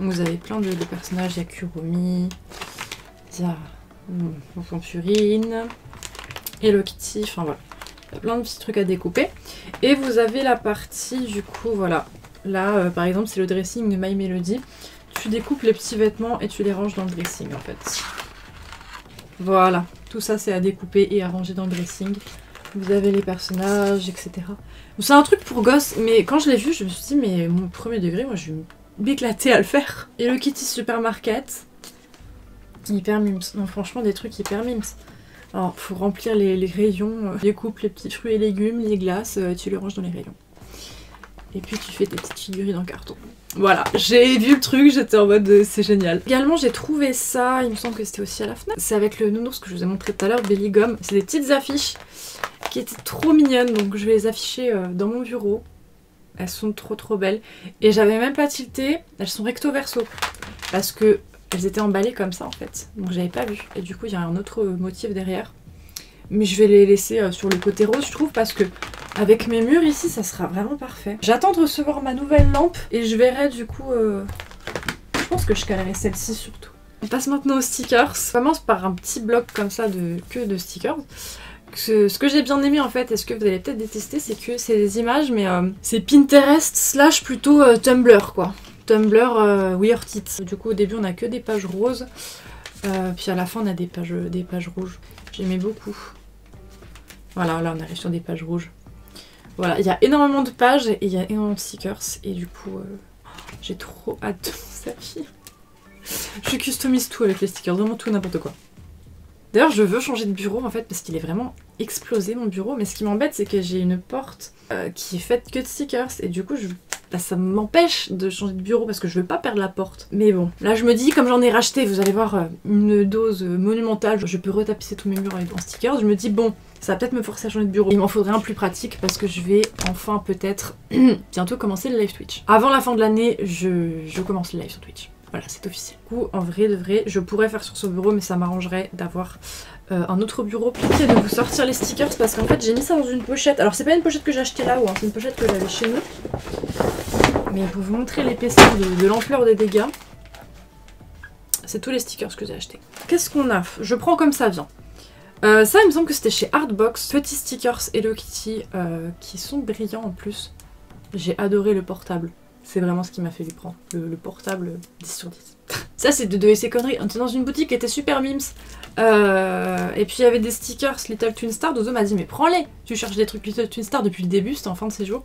Donc vous avez plein de, personnages. Il y a Kuromi, il y a Pampurine, Hello Kitty, enfin voilà. Il y a plein de petits trucs à découper. Et vous avez la partie du coup, voilà. Là, euh, par exemple, c'est le dressing de My Melody. Tu découpes les petits vêtements et tu les ranges dans le dressing en fait. Voilà, tout ça c'est à découper et à ranger dans le dressing. Vous avez les personnages, etc. C'est un truc pour gosses, mais quand je l'ai vu, je me suis dit, mais mon premier degré, moi je vais m'éclater à le faire. Et le Kitty Supermarket, hyper mimes. Non, franchement, des trucs hyper mimes. Alors, faut remplir les, rayons, euh, découpe les petits fruits et légumes, les glaces, euh, tu les ranges dans les rayons. Et puis tu fais tes petites figurines en carton. Voilà, j'ai vu le truc, j'étais en mode euh, c'est génial. Également j'ai trouvé ça, il me semble que c'était aussi à la FNAC. C'est avec le nounours que je vous ai montré tout à l'heure, Belly Gum. C'est des petites affiches qui étaient trop mignonnes, donc je vais les afficher dans mon bureau. Elles sont trop trop belles. Et j'avais même pas tilté, elles sont recto verso. Parce que elles étaient emballées comme ça en fait, donc j'avais pas vu. Et du coup il y a un autre motif derrière. Mais je vais les laisser euh, sur le côté rose je trouve parce que avec mes murs ici ça sera vraiment parfait. J'attends de recevoir ma nouvelle lampe et je verrai du coup... Euh, je pense que je calerai celle-ci surtout. On passe maintenant aux stickers. On commence par un petit bloc comme ça de que de stickers. Ce, que j'ai bien aimé en fait, et ce que vous allez peut-être détester, c'est que c'est des images, mais euh, c'est Pinterest slash plutôt Tumblr quoi. Tumblr euh, Weird It. Du coup au début on a que des pages roses, euh, puis à la fin on a des pages, pages rouges. J'aimais beaucoup. Voilà, là on arrive sur des pages rouges. Voilà, il y a énormément de pages et il y a énormément de stickers et du coup euh, j'ai trop hâte de servir. Je customise tout avec les stickers, vraiment tout n'importe quoi. D'ailleurs je veux changer de bureau en fait parce qu'il est vraiment explosé mon bureau mais ce qui m'embête c'est que j'ai une porte qui est faite que de stickers et du coup bah, ça m'empêche de changer de bureau parce que je veux pas perdre la porte. Mais bon, là je me dis, comme j'en ai racheté, vous allez voir euh, une dose monumentale, je peux retapisser tous mes murs en stickers, je me dis bon, ça va peut-être me forcer à changer de bureau. Il m'en faudrait un plus pratique parce que je vais enfin peut-être bientôt commencer le live Twitch. Avant la fin de l'année, je commence le live sur Twitch. Voilà, c'est officiel. Du coup, en vrai de vrai, je pourrais faire sur ce bureau, mais ça m'arrangerait d'avoir euh, un autre bureau plutôt de vous sortir les stickers parce qu'en fait j'ai mis ça dans une pochette. Alors c'est pas une pochette que j'ai acheté là-haut, hein, c'est une pochette que j'avais chez nous. Mais pour vous montrer l'épaisseur de, l'ampleur des dégâts, c'est tous les stickers que j'ai achetés. Qu'est-ce qu'on a? Je prends comme ça vient. Euh, ça, il me semble que c'était chez Artbox. Petits stickers Hello Kitty euh, qui sont brillants en plus. J'ai adoré le portable. C'est vraiment ce qui m'a fait lui prendre. Le, portable 10 sur 10. ça, c'est de, de ces conneries. On était dans une boutique qui était super mimes. Euh, et puis il y avait des stickers Little Twin Star. Dozo m'a dit Mais prends-les Tu cherches des trucs Little Twin Star depuis le début, c'était en fin de séjour.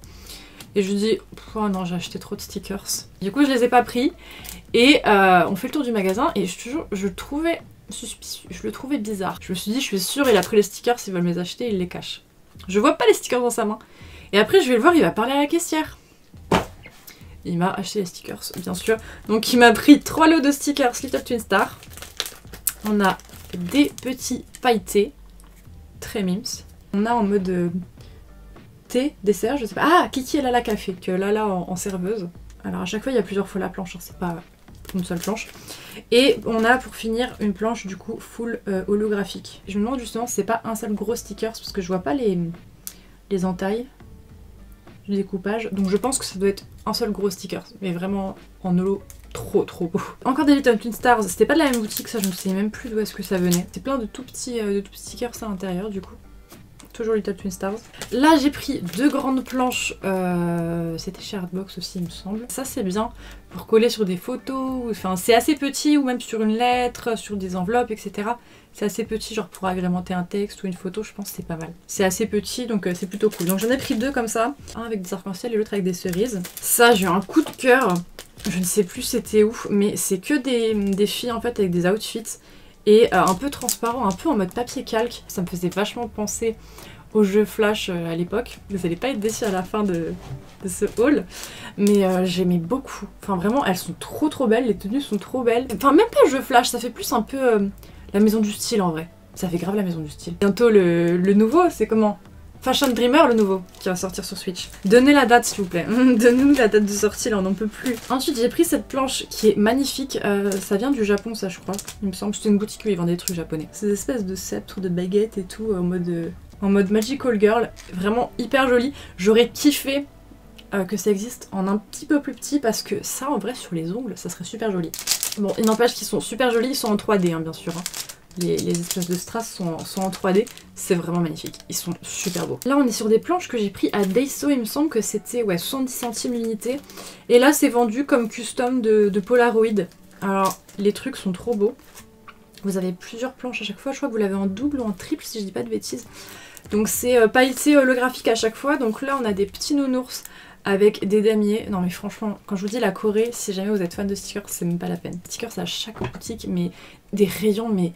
Et je lui dis, oh non, j'ai acheté trop de stickers. Du coup, je les ai pas pris. Et euh, on fait le tour du magasin et je, le trouvais suspicieux, je le trouvais bizarre. Je me suis dit, je suis sûre, il a pris les stickers, il veut me les acheter, il les cache. Je vois pas les stickers dans sa main. Et après, je vais le voir, il va parler à la caissière. Il m'a acheté les stickers, bien sûr. Donc, il m'a pris trois lots de stickers Little Twin Star. On a des petits pailletés, très mimes. On a en mode euh, dessert, je sais pas. Ah, Kiki et Lala Café, que Lala en, en serveuse. Alors à chaque fois, il y a plusieurs fois la planche, hein, c'est pas une seule planche. Et on a pour finir une planche du coup full euh, holographique. Je me demande justement si c'est pas un seul gros sticker parce que je vois pas les entailles du découpage. Donc je pense que ça doit être un seul gros sticker, mais vraiment en holo trop trop beau. Encore des Little Twin Stars, c'était pas de la même boutique ça, je me souviens même plus d'où est-ce que ça venait. C'est plein de tout petits, euh, de tout petits stickers à l'intérieur du coup toujours Little Twin Stars. Là j'ai pris deux grandes planches, euh, c'était chez Artbox aussi il me semble. Ça c'est bien pour coller sur des photos, enfin c'est assez petit ou même sur une lettre, sur des enveloppes etc. C'est assez petit genre pour agrémenter un texte ou une photo je pense c'est pas mal. C'est assez petit donc euh, c'est plutôt cool. Donc j'en ai pris deux comme ça, un avec des arcs-en-ciel et l'autre avec des cerises. Ça j'ai un coup de cœur, je ne sais plus c'était où mais c'est que des, des filles en fait avec des outfits et euh, un peu transparent, un peu en mode papier calque. Ça me faisait vachement penser au jeu Flash euh, à l'époque. Vous n'allez pas être déçus à la fin de, ce haul, mais euh, j'aimais beaucoup. Enfin vraiment, elles sont trop trop belles, les tenues sont trop belles. Enfin même pas jeu Flash, ça fait plus un peu la maison du style en vrai. Ça fait grave la maison du style. Bientôt le nouveau, c'est comment? Fashion Dreamer, le nouveau, qui va sortir sur Switch. Donnez la date, s'il vous plaît. Donnez-nous la date de sortie, là, on n'en peut plus. Ensuite, j'ai pris cette planche qui est magnifique. Euh, ça vient du Japon, ça, je crois. Il me semble que c'était une boutique où ils vendaient des trucs japonais. Ces espèces de sceptres, de baguettes et tout, en mode, euh, en mode Magical Girl. Vraiment hyper joli. J'aurais kiffé euh, que ça existe en un petit peu plus petit parce que ça, en vrai, sur les ongles, ça serait super joli. Bon, il n'empêche qu'ils sont super jolis, ils sont en 3D, hein, bien sûr. Hein les, espèces de strass sont, en 3D. C'est vraiment magnifique. Ils sont super beaux. Là, on est sur des planches que j'ai pris à Daiso. Il me semble que c'était ouais, 70 centimes l'unité. Et là, c'est vendu comme custom de, Polaroid. Alors, les trucs sont trop beaux. Vous avez plusieurs planches à chaque fois. Je crois que vous l'avez en double ou en triple, si je dis pas de bêtises. Donc c'est euh, pailleté holographique à chaque fois. Donc là on a des petits nounours avec des damiers. Non mais franchement, quand je vous dis la Corée, si jamais vous êtes fan de stickers, c'est même pas la peine. Stickers à chaque boutique, mais des rayons, mais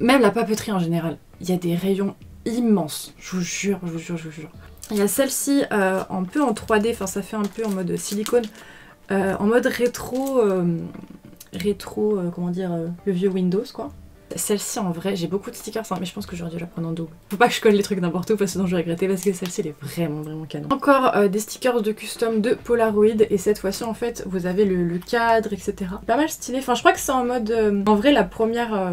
même la papeterie en général. Il y a des rayons immenses. Je vous jure, je vous jure, je vous jure. Il y a celle-ci euh, un peu en 3D, enfin ça fait un peu en mode silicone, euh, en mode rétro, euh, rétro, comment dire, le vieux Windows quoi. Celle-ci en vrai, j'ai beaucoup de stickers, hein, mais je pense que j'aurais dû la prendre en double. Faut pas que je colle les trucs n'importe où parce que sinon je vais regretter parce que celle-ci elle est vraiment vraiment canon. Encore euh, des stickers de custom de Polaroid et cette fois-ci en fait vous avez le, cadre etc. Pas mal stylé, enfin je crois que c'est en mode... euh, en vrai la première... euh,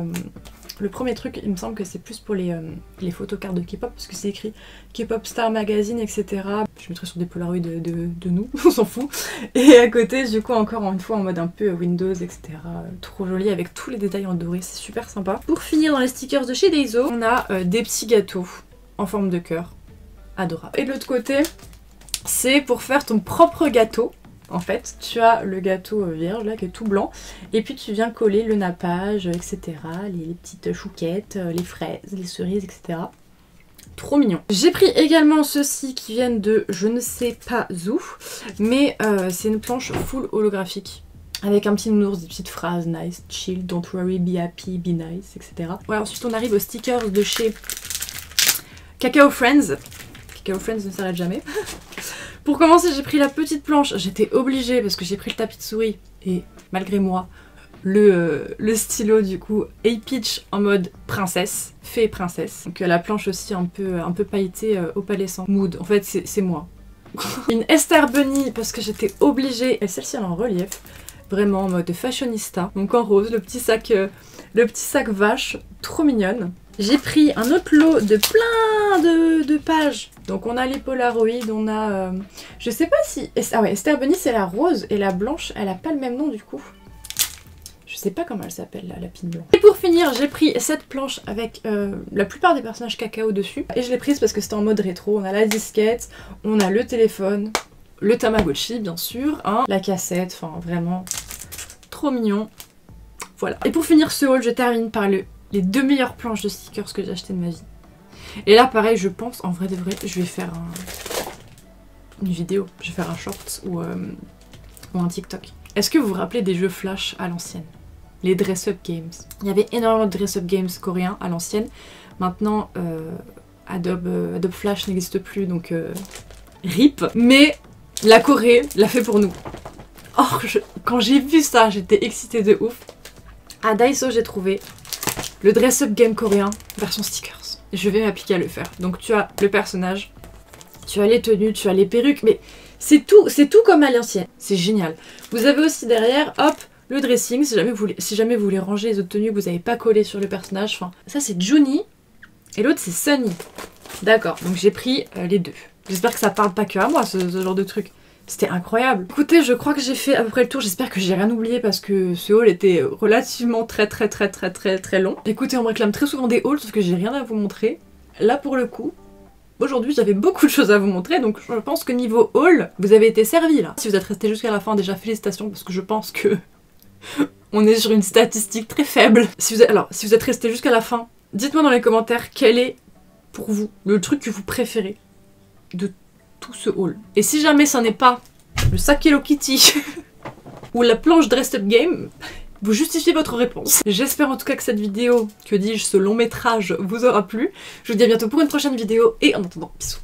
le premier truc, il me semble que c'est plus pour les, euh, les photocards de K-pop, parce que c'est écrit K-pop Star Magazine, etc. Je mettrai sur des Polaroids de, nous, on s'en fout. Et à côté, du coup, encore une fois en mode un peu Windows, etc. Trop joli, avec tous les détails en doré, c'est super sympa. Pour finir, dans les stickers de chez Daiso, on a euh, des petits gâteaux en forme de cœur. Adorable. Et de l'autre côté, c'est pour faire ton propre gâteau. En fait, tu as le gâteau euh, vierge là qui est tout blanc, et puis tu viens coller le nappage, etc. Les, petites chouquettes, euh, les fraises, les cerises, etc. Trop mignon. J'ai pris également ceux-ci qui viennent de je ne sais pas où, mais euh, c'est une planche full holographique. Avec un petit nounours, des petites phrases nice, chill, don't worry, be happy, be nice, etc. Ouais, ensuite on arrive aux stickers de chez Cacao Friends. Cacao Friends ne s'arrête jamais. Pour commencer, j'ai pris la petite planche. J'étais obligée parce que j'ai pris le tapis de souris et malgré moi, le, euh, le stylo du coup A-Peach en mode princesse, fée princesse. Donc euh, la planche aussi un peu, un peu pailletée, euh, opalescent, mood. En fait, c'est c'est moi. Une Esther Bunny parce que j'étais obligée. Et celle-ci elle est en relief, vraiment en mode fashionista. Donc en rose, le petit sac, euh, le petit sac vache, trop mignonne. J'ai pris un autre lot de plein de, pages. Donc on a les Polaroid, on a... euh, je sais pas si... Ah ouais, Esther Bunny c'est la rose et la blanche, elle a pas le même nom du coup. Je sais pas comment elle s'appelle la lapine blanche. Et pour finir, j'ai pris cette planche avec euh, la plupart des personnages cacao dessus. Et je l'ai prise parce que c'était en mode rétro. On a la disquette, on a le téléphone, le Tamagotchi bien sûr, hein, la cassette, enfin vraiment trop mignon. Voilà. Et pour finir ce haul, je termine par le, les deux meilleures planches de stickers que j'ai achetées de ma vie. Et là pareil, je pense, en vrai de vrai, je vais faire un- une vidéo. Je vais faire un short ou, euh, ou un TikTok. Est-ce que vous vous rappelez des jeux Flash à l'ancienne? Les dress-up games. Il y avait énormément de dress-up games coréens à l'ancienne. Maintenant, euh, Adobe, euh, Adobe Flash n'existe plus, donc RIP. Mais la Corée l'a fait pour nous. Je- quand j'ai vu ça, j'étais excitée de ouf. À Daiso, j'ai trouvé le dress-up game coréen version stickers. Je vais m'appliquer à le faire. Donc tu as le personnage, tu as les tenues, tu as les perruques, mais c'est tout, c'est tout comme à l'ancienne. C'est génial. Vous avez aussi derrière, hop, le dressing, si jamais vous voulez, ranger les autres tenues vous n'avez pas collé sur le personnage. Enfin, ça c'est Juni et l'autre c'est Sunny. D'accord, donc j'ai pris euh, les deux. J'espère que ça parle pas que à moi ce, ce genre de truc. C'était incroyable. Écoutez, je crois que j'ai fait à peu près le tour. J'espère que j'ai rien oublié parce que ce haul était relativement très très très très très très long. Écoutez, on me réclame très souvent des hauls sauf que j'ai rien à vous montrer. Là pour le coup, Aujourd'hui, j'avais beaucoup de choses à vous montrer, donc je pense que niveau haul, vous avez été servi là. Si vous êtes resté jusqu'à la fin, déjà félicitations, parce que je pense que on est sur une statistique très faible. Si vous êtes, alors, si vous êtes resté jusqu'à la fin, dites-moi dans les commentaires quel est pour vous le truc que vous préférez de tout ce haul. Et si jamais ça n'est pas le sac Hello Kitty ou la planche Dressed Up Game, vous justifiez votre réponse. J'espère en tout cas que cette vidéo, que dis-je, ce long métrage vous aura plu. Je vous dis à bientôt pour une prochaine vidéo et en attendant, bisous.